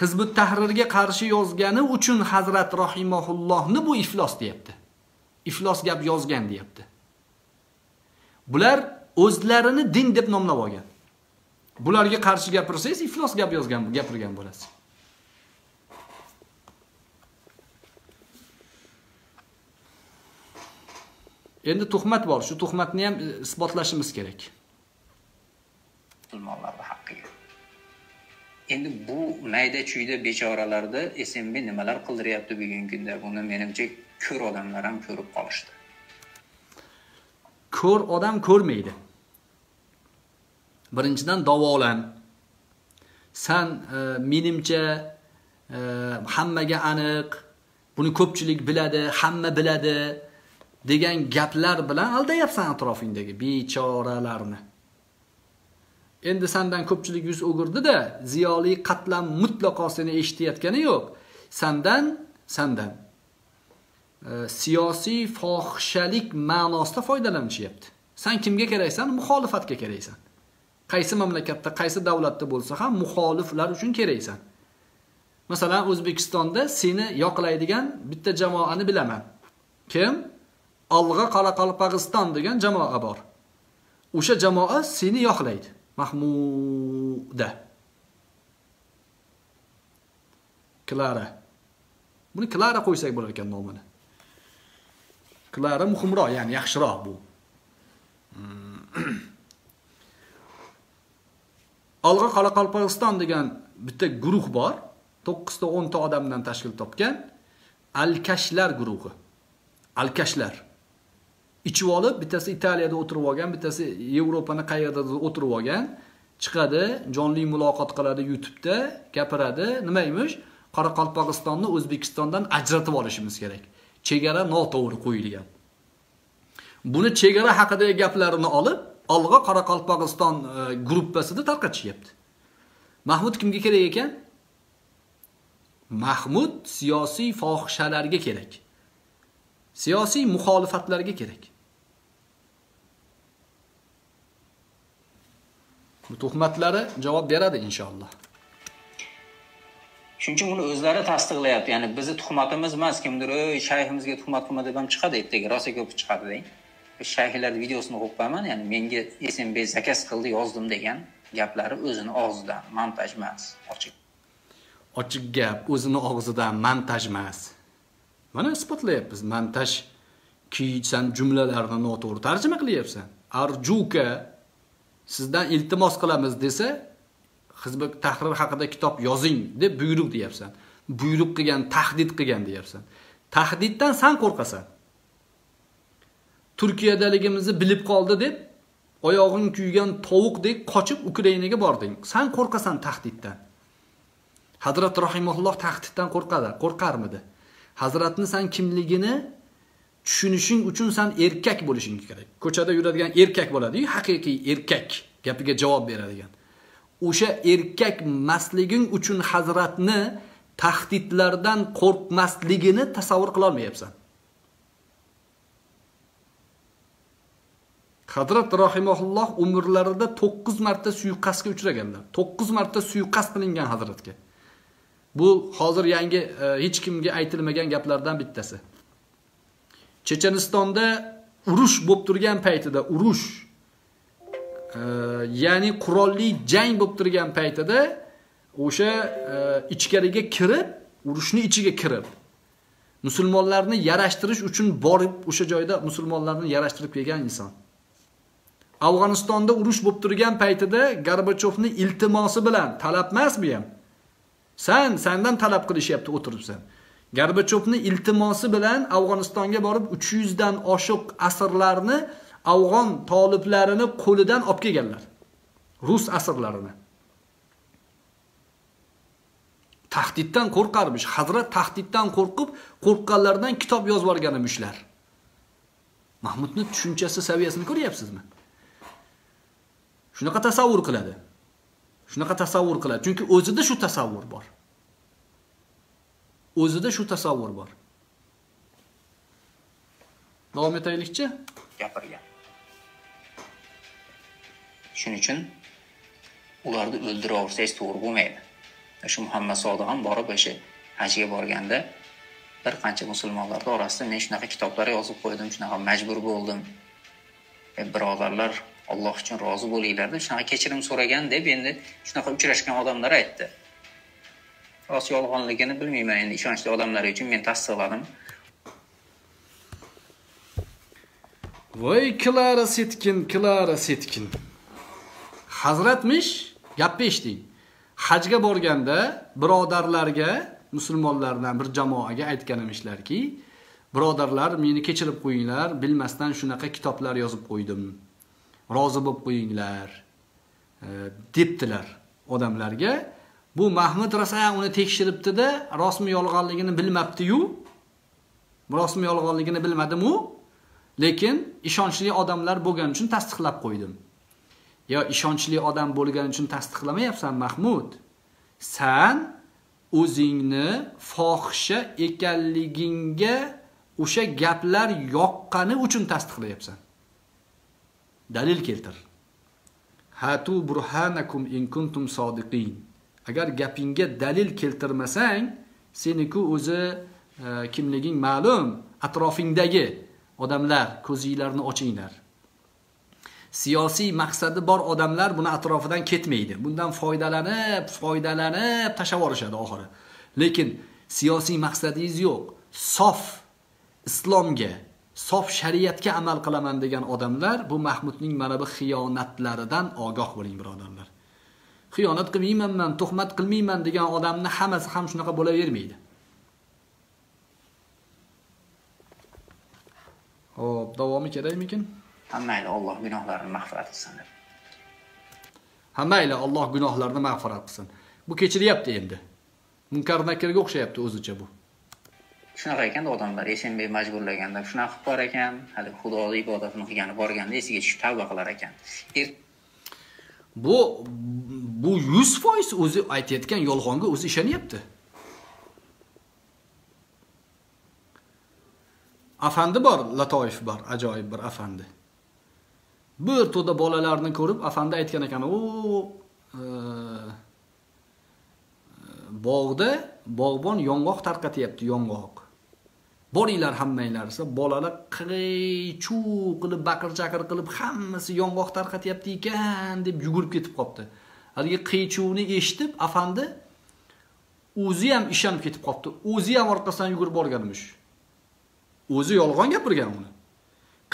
Hizbut tahrirga qarshi yozgani uchun hazrat rohimaullohni bu iflos deyapti. Iflos gap yozgan deyapti. Bular o'zlarini din deb nomlab olgan. Bularga qarshi gapirsangiz iflos gap yozgan gapirgan bo'lasiz. Endi tuhmat bor shu tuhmatni ham e, isbotlashimiz kerak. Musulmonlarni haqqiga endi bu mayda chuyda bechoralarda smb nimalar qildiryapti bugungi kunda? Buni menimcha ko'r odamlar ham ko'rib qolishdi. Ko'r odam ko'rmaydi. Birinchidan davolan. San e, menimcha e, hammaga aniq buni ko'pchilik biladi hamma biladi degan gaplar bilan aldayapsan atrofingdagi bechoralarni. Endi sandan ko'pchilik yuz o'girdida ziyoli qatlam mutlaqo seni eshitayotgani yo'q. Sandan sandan. Siyosiy fohishalik ma'nosida foydalanishyapti. San kimga keraksan muxolifatga keraksan qaysi mamlakatda qaysi davlatda bo'lsa ham muxoliflar uchun keraksan masalan o'zbekistonda seni yoqlaydigan bitta jamoani bilaman. Kim? Olg'a qoraqalpog'iston degan jamoa bor. O'sha jamoa seni yoqlaydi. Mahmuda. Klara. Buni klara qo'ysak bo'lar ekan nomini. Klara muhimroq ya'ni yaxshiroq bu. Olg'a qoraqalpog'iston degan bitta guruh bor to'qqizta o'nta odamdan tashkil topgan alkashlar guruhi. Alkashlar. Ichib olib bittasi italiyada o'tirib olgan bittasi yevropani qayerdadir o'tirib olgan chiqadi jonli muloqot qiladi youtubeda gapiradi. Nima emish? Qoraqalpog'istonni o'zbekistondan ajratib olishimiz kerak. Chegara noto'g'ri qo'yilgan. Buni chegara haqidagi gaplarini olib olg'a qoraqalpog'iston e, gruppasida tarqatishyapti mahmud kimga kerak ekan? Mahmud siyosiy fohishalarga kerak. Siyosiy muxolifatlarga kerak. Bu tuhmatlari javob beradi inshaalloh. Chunki buni o'zlari tasdiqlayapti. Ya'ni bizni tuhmatimiz emas kimdir ey shayximizga tuhmat qilma deb ham chiqadi ertaga rosa ko'p chiqadi deng. Shayxlarni videosini o'qib qo'yaman ya'ni menga smb zakaz qildi yozdim degan gaplari o'zini og'zidan montaj emas ochiq. Ochiq gap o'zini og'zidan montaj emas. Mana isbotlayapmiz montaj keyin san jumlalarni noto'g'ri tarjima qilyapsan. Arjuka sizdan iltimos qilamiz desa hizbi tahrir haqida kitob yozing deb buyruq deyapsan. Buyruq qilgan tahdid qilgan deyapsan. Tahdiddan san qo'rqasan. Turkiyadaligimizni bilib qoldi deb oyog'ing kuygan tovuqdek qochib ukrainaga bording. San qo'rqasan tahdiddan. Hazrat rahimulloh tahdiddan qo'rqadi qo'rqarmidi? Hazratni san kimligini tushunishing uchun san erkak bo'lishing kerak. Ko'chada yuradigan erkak bo'ladiyu haqiqiy erkak gapiga javob beradigan. O'sha erkak masliging uchun hazratni tahdidlardan qo'rqmasligini tasavvur qilolmayapsan hazrat rohimaulloh umrlarida to'qqiz marta suiqasdga uchraganlar. To'qqiz marta suiqasd qilingan hazratga. Bu hozir yangi e, hech kimga aytilmagan gaplardan bittasi. Chechenistonda urush bo'lib turgan paytida urush Э, ya'ni qurolli jang bo'lib turgan paytida o'sha e, ichkariga kirib urushni ichiga kirib musulmonlarni yarashtirish uchun borib o'sha joyda musulmonlarni yarashtirib kelgan inson. Afg'onistonda urush bo'lib turgan paytida Gorbachevni iltimosi bilan talab emas bu ham. San sandan talab qilishyapti o'tiribsan. Gorbachevni iltimosi bilan afg'onistonga borib uch yuzdan oshiq asrlarni afg'on toliblarini qo'lidan olib kelganlar. Rus asrlarini tahdiddan qo'rqarmish. Hazrat tahdiddan qo'rqib qo'rqqanlaridan kitob yozib yuborgan emishlar mahmudni tushunchasi saviyasini ko'ryapsizmi? Shunaqa tasavvur qiladi. Shunaqa tasavvur qiladi. Chunki o'zida shu tasavvur bor. O'zida shu tasavvur bor. Davom etaylikchi? Gapirgan. Shuning uchun ularni o'ldiraversangiz yuborsangiz to'g'ri bo'lmaydi. Shu muhammad sodiq ham borib o'sha hajga borganda bir qancha musulmonlarni orasida men shunaqa kitoblar yozib qo'ydim shunaqa majbur bo'ldim e, birodarlar alloh uchun rozi bo'linglar deb shunaqa kechirim so'ragan deb endi shunaqa uchrashgan odamlar aytdi. Rost yolg'onligini bilmayman endi ishonchli odamlar uchun men tasdiqladim. Voy klara setkin klara setkin. Hazratmish gapni eshiting hajga borganda birodarlarga musulmonlardan bir jamoaga aytgan emishlarki birodarlar meni kechirib qo'yinglar bilmasdan shunaqa kitoblar yozib qo'ydim. Rozi bo'lib qo'yinglar e, debdilar odamlarga. Bu mahmud rasayan uni tekshiribdida rostmi yolg'onligini bilmabdiyu. Rostmi yolg'onligini bilmadimu? Lekin ishonchli odamlar bo'lgani uchun tasdiqlab qo'ydim. Yo ishonchli odam bo'lgani uchun tasdiqlamayapsan mahmud. San o'zingni fohisha ekanligingga o'sha gaplar yoqqani uchun tasdiqlayapsan. Dalil keltir. Hatu burhanakum in kuntum sodiqin. Agar gapingga dalil keltirmasang seniku o'zi e, kimliging ma'lum. Atrofingdagi odamlar ko'zinglarni ochinglar. Siyosiy maqsadi bor odamlar buni atrofidan ketmaydi. Bundan foydalanib foydalanib tashlab yuborishadi oxiri. Lekin siyosiy maqsadingiz yo'q. Sof islomga sof shariatga amal qilaman degan odamlar bu mahmudning mana bu xiyonatlaridan ogoh bo'ling birodarlar. Xiyonat qilmayman tuhmat qilmayman degan odamni hammasi ham shunaqa bo'lavermaydi. Ho'p davomi kerakmikin? Ha mayli alloh gunohlarini mag'firat qilsin deb ha mayli alloh gunohlarni mag'firat qilsin bu kechiryapti endi munkar nakirga o'xshayapti o'zicha bu shunaqa ekan odamlar eshenbek majburlaganda shunaqa qilib bor ekan hali xudoni ibodatini qilgani borganda esiga tushib tavba qilar ekan bu bu yuz foiz o'zi aytayotgan yolg'onga o'zi ishonyapti afandi bor latoif bor ajoyib bir afandi bir to'da bolalarni ko'rib afandi aytgan ekan u e, bog'da bog'bon yong'oq tarqatyapti yong'oq. Boringlar hammanglar desa bolalar qiy chuv qilib baqir chaqir qilib hammasi yong'oq tarqatyapti ekan deb yugurib ketib qolibdi haligi qiy chuvni eshitib afandi o'zi ham ishonib ketib qolibdi o'zi ham orqasidan yugurib borganmish o'zi yolg'on gapirgan uni.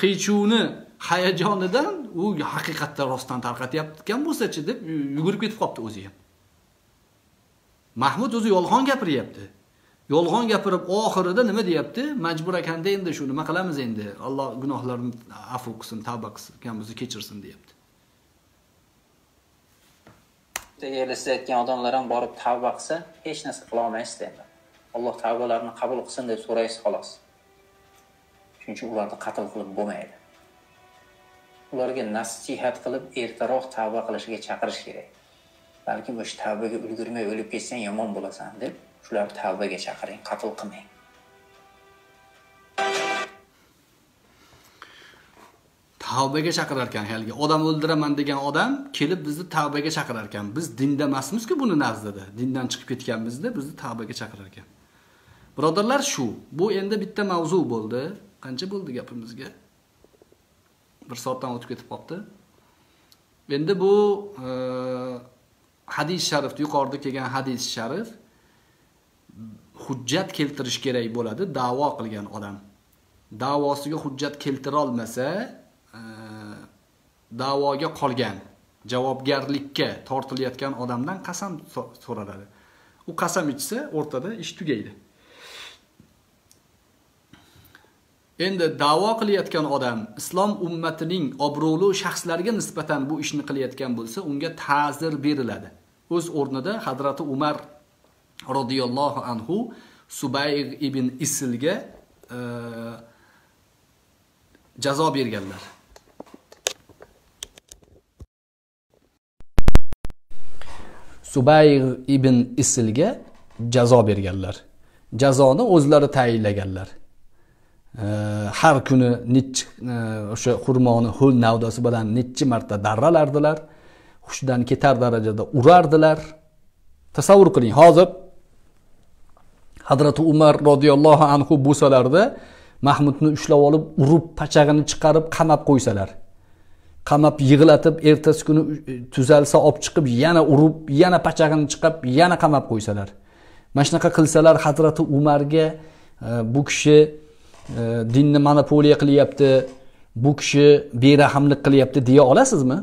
Qiy chuvni hayajonidan u haqiqatda rostdan tarqatyaptikan bo'lsachi deb yugurib ketib qolibdi o'zi ham. Mahmud o'zi yolg'on gapiryapti. Yolg'on gapirib oxirida nima deyapti? Majbur ekanda endi shu nima qilamiz endi? Alloh gunohlarimni afu qilsin tavba qilgan bo'lsa kechirsin deyapti. Erishayotgan odamlar ham borib tavba qilsa hech narsa qilolmaysiz endi alloh tavbalarini qabul qilsin deb so'raysiz xolos. Shuning uchun ularni qatl qilib bo'lmaydi. Ularga nasihat qilib ertaroq tavba qilishga chaqirish kerak. Balkim o'sha tavbaga ulgurmay o'lib ketsang yomon bo'lasan deb shularni tavbaga chaqiring qatl qilmang. Tavbaga chaqirar ekan haligi odam o'ldiraman degan odam kelib bizni tavbaga chaqirar ekan biz dinda emasmizku buni nazdida dindan chiqib ketganmizda bizni tavbaga chaqirar ekan birodarlar shu. Bu endi bitta mavzu bo'ldi. Qancha bo'ldi gapimizga? Bir soatdan o'tib ketib qolibdi endi bu e, hadis sharif yuqorida kelgan hadis sharif hujjat keltirish kerak bo'ladi da'vo qilgan odam. Da'vosiga hujjat keltirolmasa e, da'voga qolgan javobgarlikka tortilayotgan odamdan qasam so'raladi. U qasam ichsa o'rtada ish tugaydi. Endi da'vo qilayotgan odam islom ummatining obro'li shaxslariga nisbatan bu ishni qilayotgan bo'lsa unga ta'zir beriladi. O'z o'rnida hazrati umar roziyallohu anhu subayg ibn isilga e, jazo berganlar. Subayg ibn isilga jazo berganlar. Jazoni o'zlari tayinlaganlar. Har kuni nechi e, o'sha xurmoni ho'l navdasi bilan nechi marta darralardilar. Hushidan ketar darajada urardilar. Tasavvur qiling hozir hazrati umar roziyallohu anhu bo'lsalarda mahmudni ushlab olib urib pachag'ini chiqarib qamab qo'ysalar. Qamab yig'latib ertasi kuni e, tuzalsa olib chiqib yana urib yana pachag'ini chiqarib yana qamab qo'ysalar. Mana shunaqa qilsalar hazrati umarga e, bu kishi dinni monopoliya qilyapti bu kishi berahmlik qilyapti deya olasizmi?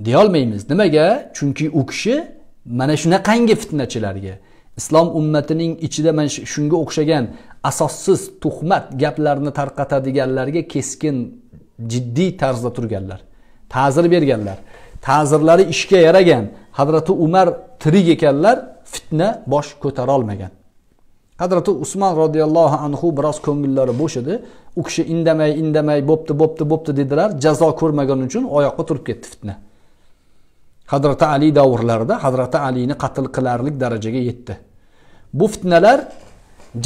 Deyolmaymiz. Nimaga? Chunki u kishi mana shunaqangi fitnachilarga. Islom ummatining ichida mana shunga o'xshagan asossiz tuhmat gaplarni tarqatadiganlarga keskin jiddiy tarzda turganlar ta'zir berganlar ta'zirlari ishga yaragan hazrati umar tirik ekanlar fitna bosh ko'tarolmagan. Hadrati usmon roziyallohu anhu biroz ko'ngillari bo'sh edi. U kishi indamay indamay bo'pti bo'pti bo'pti dedilar. Jazo ko'rmagani uchun oyoqqa turib ketdi fitna. Hadrati ali davrlarida hadrati alini qatl qilarlik darajaga yetdi. Bu fitnalar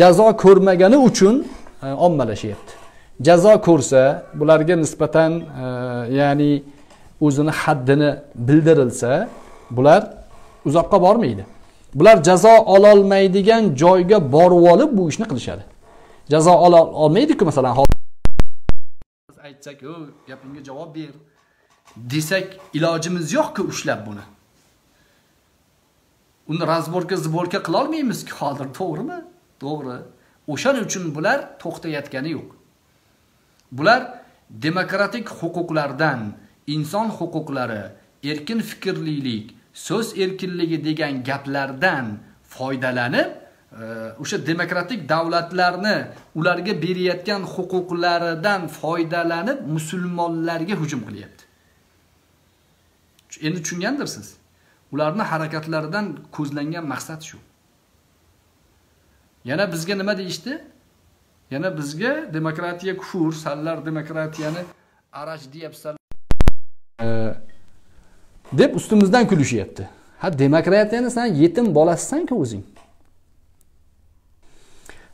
jazo ko'rmagani uchun e, ommalashyapti jazo ko'rsa bularga nisbatan e, ya'ni o'zini haddini bildirilsa bular uzoqqa bormaydi. Bular jazo ololmaydigan joyga borib olib bu ishni qilishadi. Jazo ola olmaydiku masalan hozir aytsak "O, gapingga javob ber. Desak ilojimiz yo'qku ushlab buni. Uni razborka zborka qilolmaymizku hozir to'g'rimi? To'g'ri. O'shaning uchun bular to'xtayotgani yo'q. Bular demokratik huquqlardan inson huquqlari erkin fikrlilik so'z erkinligi degan gaplardan foydalanib e, o'sha demokratik davlatlarni ularga berayotgan huquqlaridan foydalanib musulmonlarga hujum qilyapti. Endi tushungandirsiz? Ularni harakatlaridan ko'zlangan maqsad shu. Yana bizga nima deyishdi? Yana bizga demokratiya kufur sanlar demokratiyani araj deyapsanlar e, deb ustimizdan kulishyapti. Ha demokratiyani san yetim bolasisanku o'zing.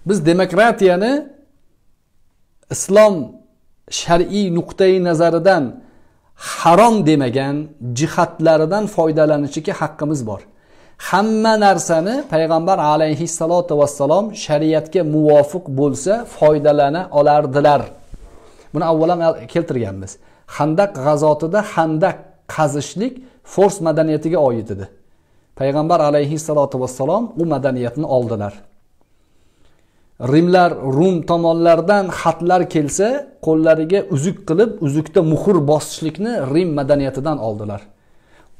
Biz demokratiyani islom shar'iy nuqtai nazaridan harom demagan jihatlaridan foydalanishga haqqimiz bor. Hamma narsani payg'ambar alayhissalotu vassalom shariatga muvofiq bo'lsa foydalana olardilar. Buni avval ham keltirganmiz. Handaq g'azotida handaq qazishlik fors madaniyatiga oid edi. Payg'ambar alayhissalotu vassalom u madaniyatni oldilar. Rimlar rum tomonlaridan xatlar kelsa qo'llariga uzuk qilib uzukda muhr bosishlikni rim madaniyatidan oldilar.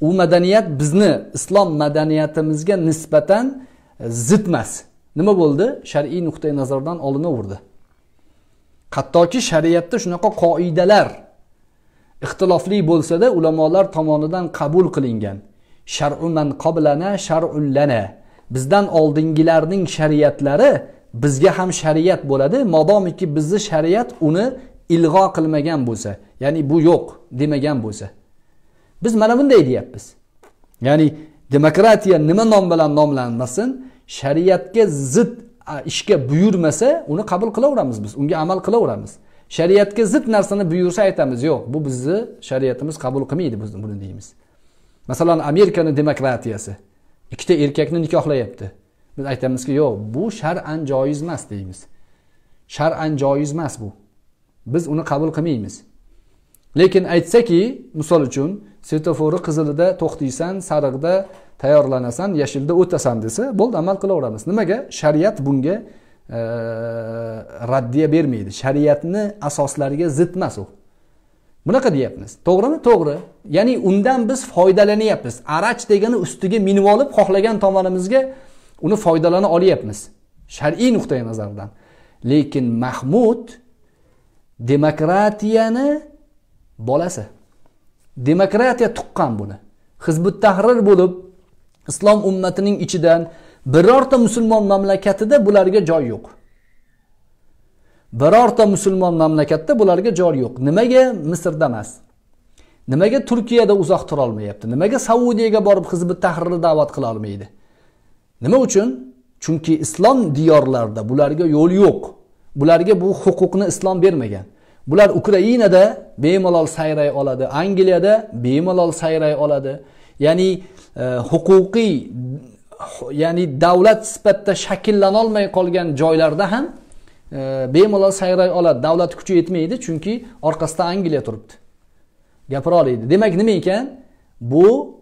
U madaniyat bizni islom madaniyatimizga nisbatan e, zid emas. Nima bo'ldi? Shar'iy nuqtai nazardan olinaverdi hattoki shariatda shunaqa qoidalar ixtilofli bo'lsada ulamolar tomonidan qabul qilingan. Shar'u man qoblana shar'ullana. Bizdan oldingilarning shariatlari bizga ham shariat bo'ladi. Modomiki bizni shariat uni ilg'o qilmagan bo'lsa ya'ni bu yo'q demagan bo'lsa. Biz mana bunday deyapmiz. Ya'ni demokratiya nima nom bilan nomlanmasin shariatga zid ishga buyurmasa uni qabul qilaveramiz biz unga amal qilaveramiz. Shariatga zid narsani buyursa aytamiz yo'q bu bizni shariatimiz qabul qilmaydi biz buni deymiz. Masalan amerikani demokratiyasi. Ikkita erkakni nikohlayapti. Biz aytamizki yo'q bu shar'an joiz emas deymiz. Shar'an joiz emas bu. Biz uni qabul qilmaymiz. Lekin aytsaki misol uchun svetofori qizilida to'xtaysan sariqda tayyorlanasan yashilda o'tasan desa bo'ldi amal qilaveramiz. Nimaga? Shariat bunga raddiya bermaydi. Shariatni asoslariga zid emas u. Bunaqa deyapmiz. To'g'rimi? To'g'ri. Ya'ni undan biz foydalanyapmiz. Arach degani ustiga minib olib xohlagan tomonimizga uni foydalana olyapmiz. Shar'iy nuqtai nazardan. Lekin mahmud demokratiyani bolasi. Demokratiya tuqqan buni. Hizbut tahrir bo'lib islom ummatining ichidan birorta musulmon mamlakatida bularga joy yo'q. Birorta musulmon mamlakatda bularga joy yo'q. Nimaga misrda emas? Nimaga turkiyada uzoq turolmayapti nimaga saudiyaga borib hizbi tahrirni da'vat qila olmaydi? Nima uchun? Chunki islom diyorlarida bularga yo'l yo'q. Bularga bu huquqni islom bermagan. Bular ukrainada bemalol sayray oladi angliyada bemalol sayray oladi. Ya'ni e, huquqiy ya'ni davlat sifatida shakllanolmay qolgan joylarda ham e, bemalol sayray oladi. Davlat kuchi yetmaydi chunki orqasida angliya turibdi. Gapira oladi demak nima ekan? Bu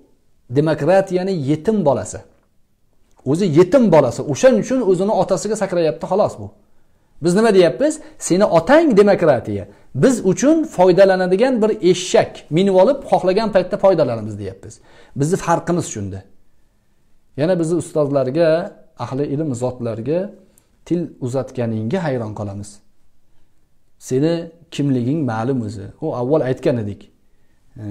demokratiyani yetim bolasi. O'zi yetim bolasi. O'shaning uchun o'zini otasiga sakrayapti xolos bu. Biz nima deyapmiz? Seni otang demokratiya. Biz uchun foydalanadigan bir eshak. Minib olib xohlagan paytda foydalanamiz deyapmiz. Bizni farqimiz shunda. Yana bizni ustozlarga ahli ilm zotlarga til uzatganingga hayron qolamiz. Seni kimliging ma'lum o'zi. U avval aytgan edik. E,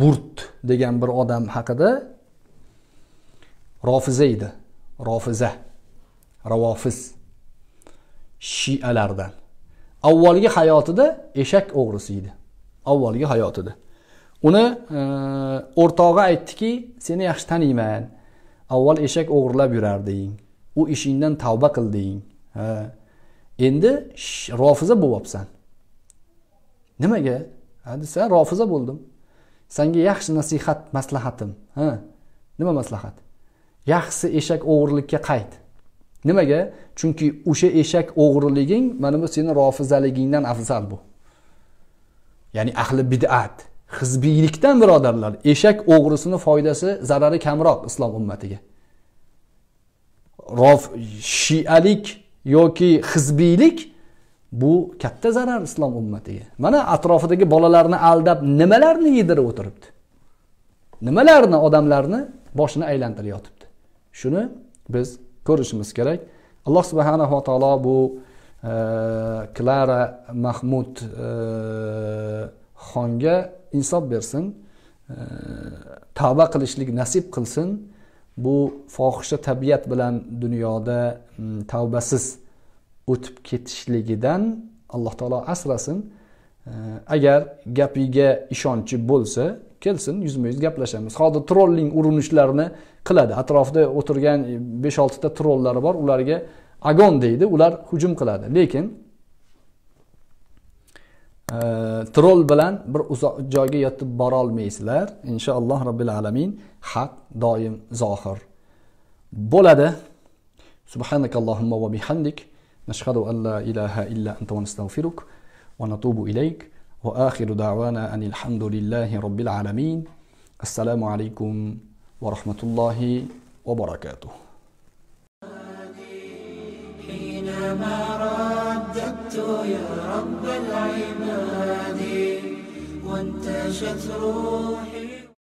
burt degan bir odam haqida rofiza edi. Rofiza. Ravofiz shialardan. Avvalgi hayotida eshak o'g'risi edi. Avvalgi hayotida. Uni e, o'rtog'i aytdiki seni yaxshi taniyman. Avval eshak o'g'irlab yurarding. U ishingdan tavba qilding ha. Endi rofiza bo'lyapsan. Nimaga? Ha desa rofiza bo'ldim. Sanga yaxshi nasihat maslahatim. Ha. Nima maslahat? Yaxshisi eshak o'g'irlikka qayt. Nimaga? Chunki o'sha eshak o'g'riliging mana bu seni rofizaligingdan afzal bu. Ya'ni ahli bid'at. Hizbiylikdan birodarlar eshak o'g'risini foydasi zarari kamroq islom ummatiga. Rof shialik yoki hizbiylik bu katta zarar islom ummatiga. Mana atrofidagi bolalarni aldab nimalarni yedirib o'tiribdi? Nimalarni odamlarni boshini aylantirib yotibdi shuni biz ko'rishimiz kerak. Alloh subhanava taolo bu e, klara mahmud e, xonga insof bersin e, tavba qilishlik nasib qilsin. Bu fohisha tabiat bilan dunyoda tavbasiz o'tib ketishligidan alloh taolo asrasin. E, agar gapiga ishonchi bo'lsa kelsin yuzma yuz gaplashamiz. Hozir trolling urinishlarini qiladi. Atrofda o'tirgan e, besh oltita trollari bor ularga agon deydi ular hujum qiladi. Lekin ترول bilan bir uzoq joyga yetib bora olmaysizlar inshaalloh robbil alamin haq doim zohir bo'ladi. سبحانك اللهم وبحمدك نشهد أن لا إله إلا أنت ونستغفرك ونطوب إليك وآخر دعوانا أن الحمد لله رب العالمين السلام عليكم ورحمة الله وبركاته حينما رأى رددت يا رب العباد وانتشت روحي.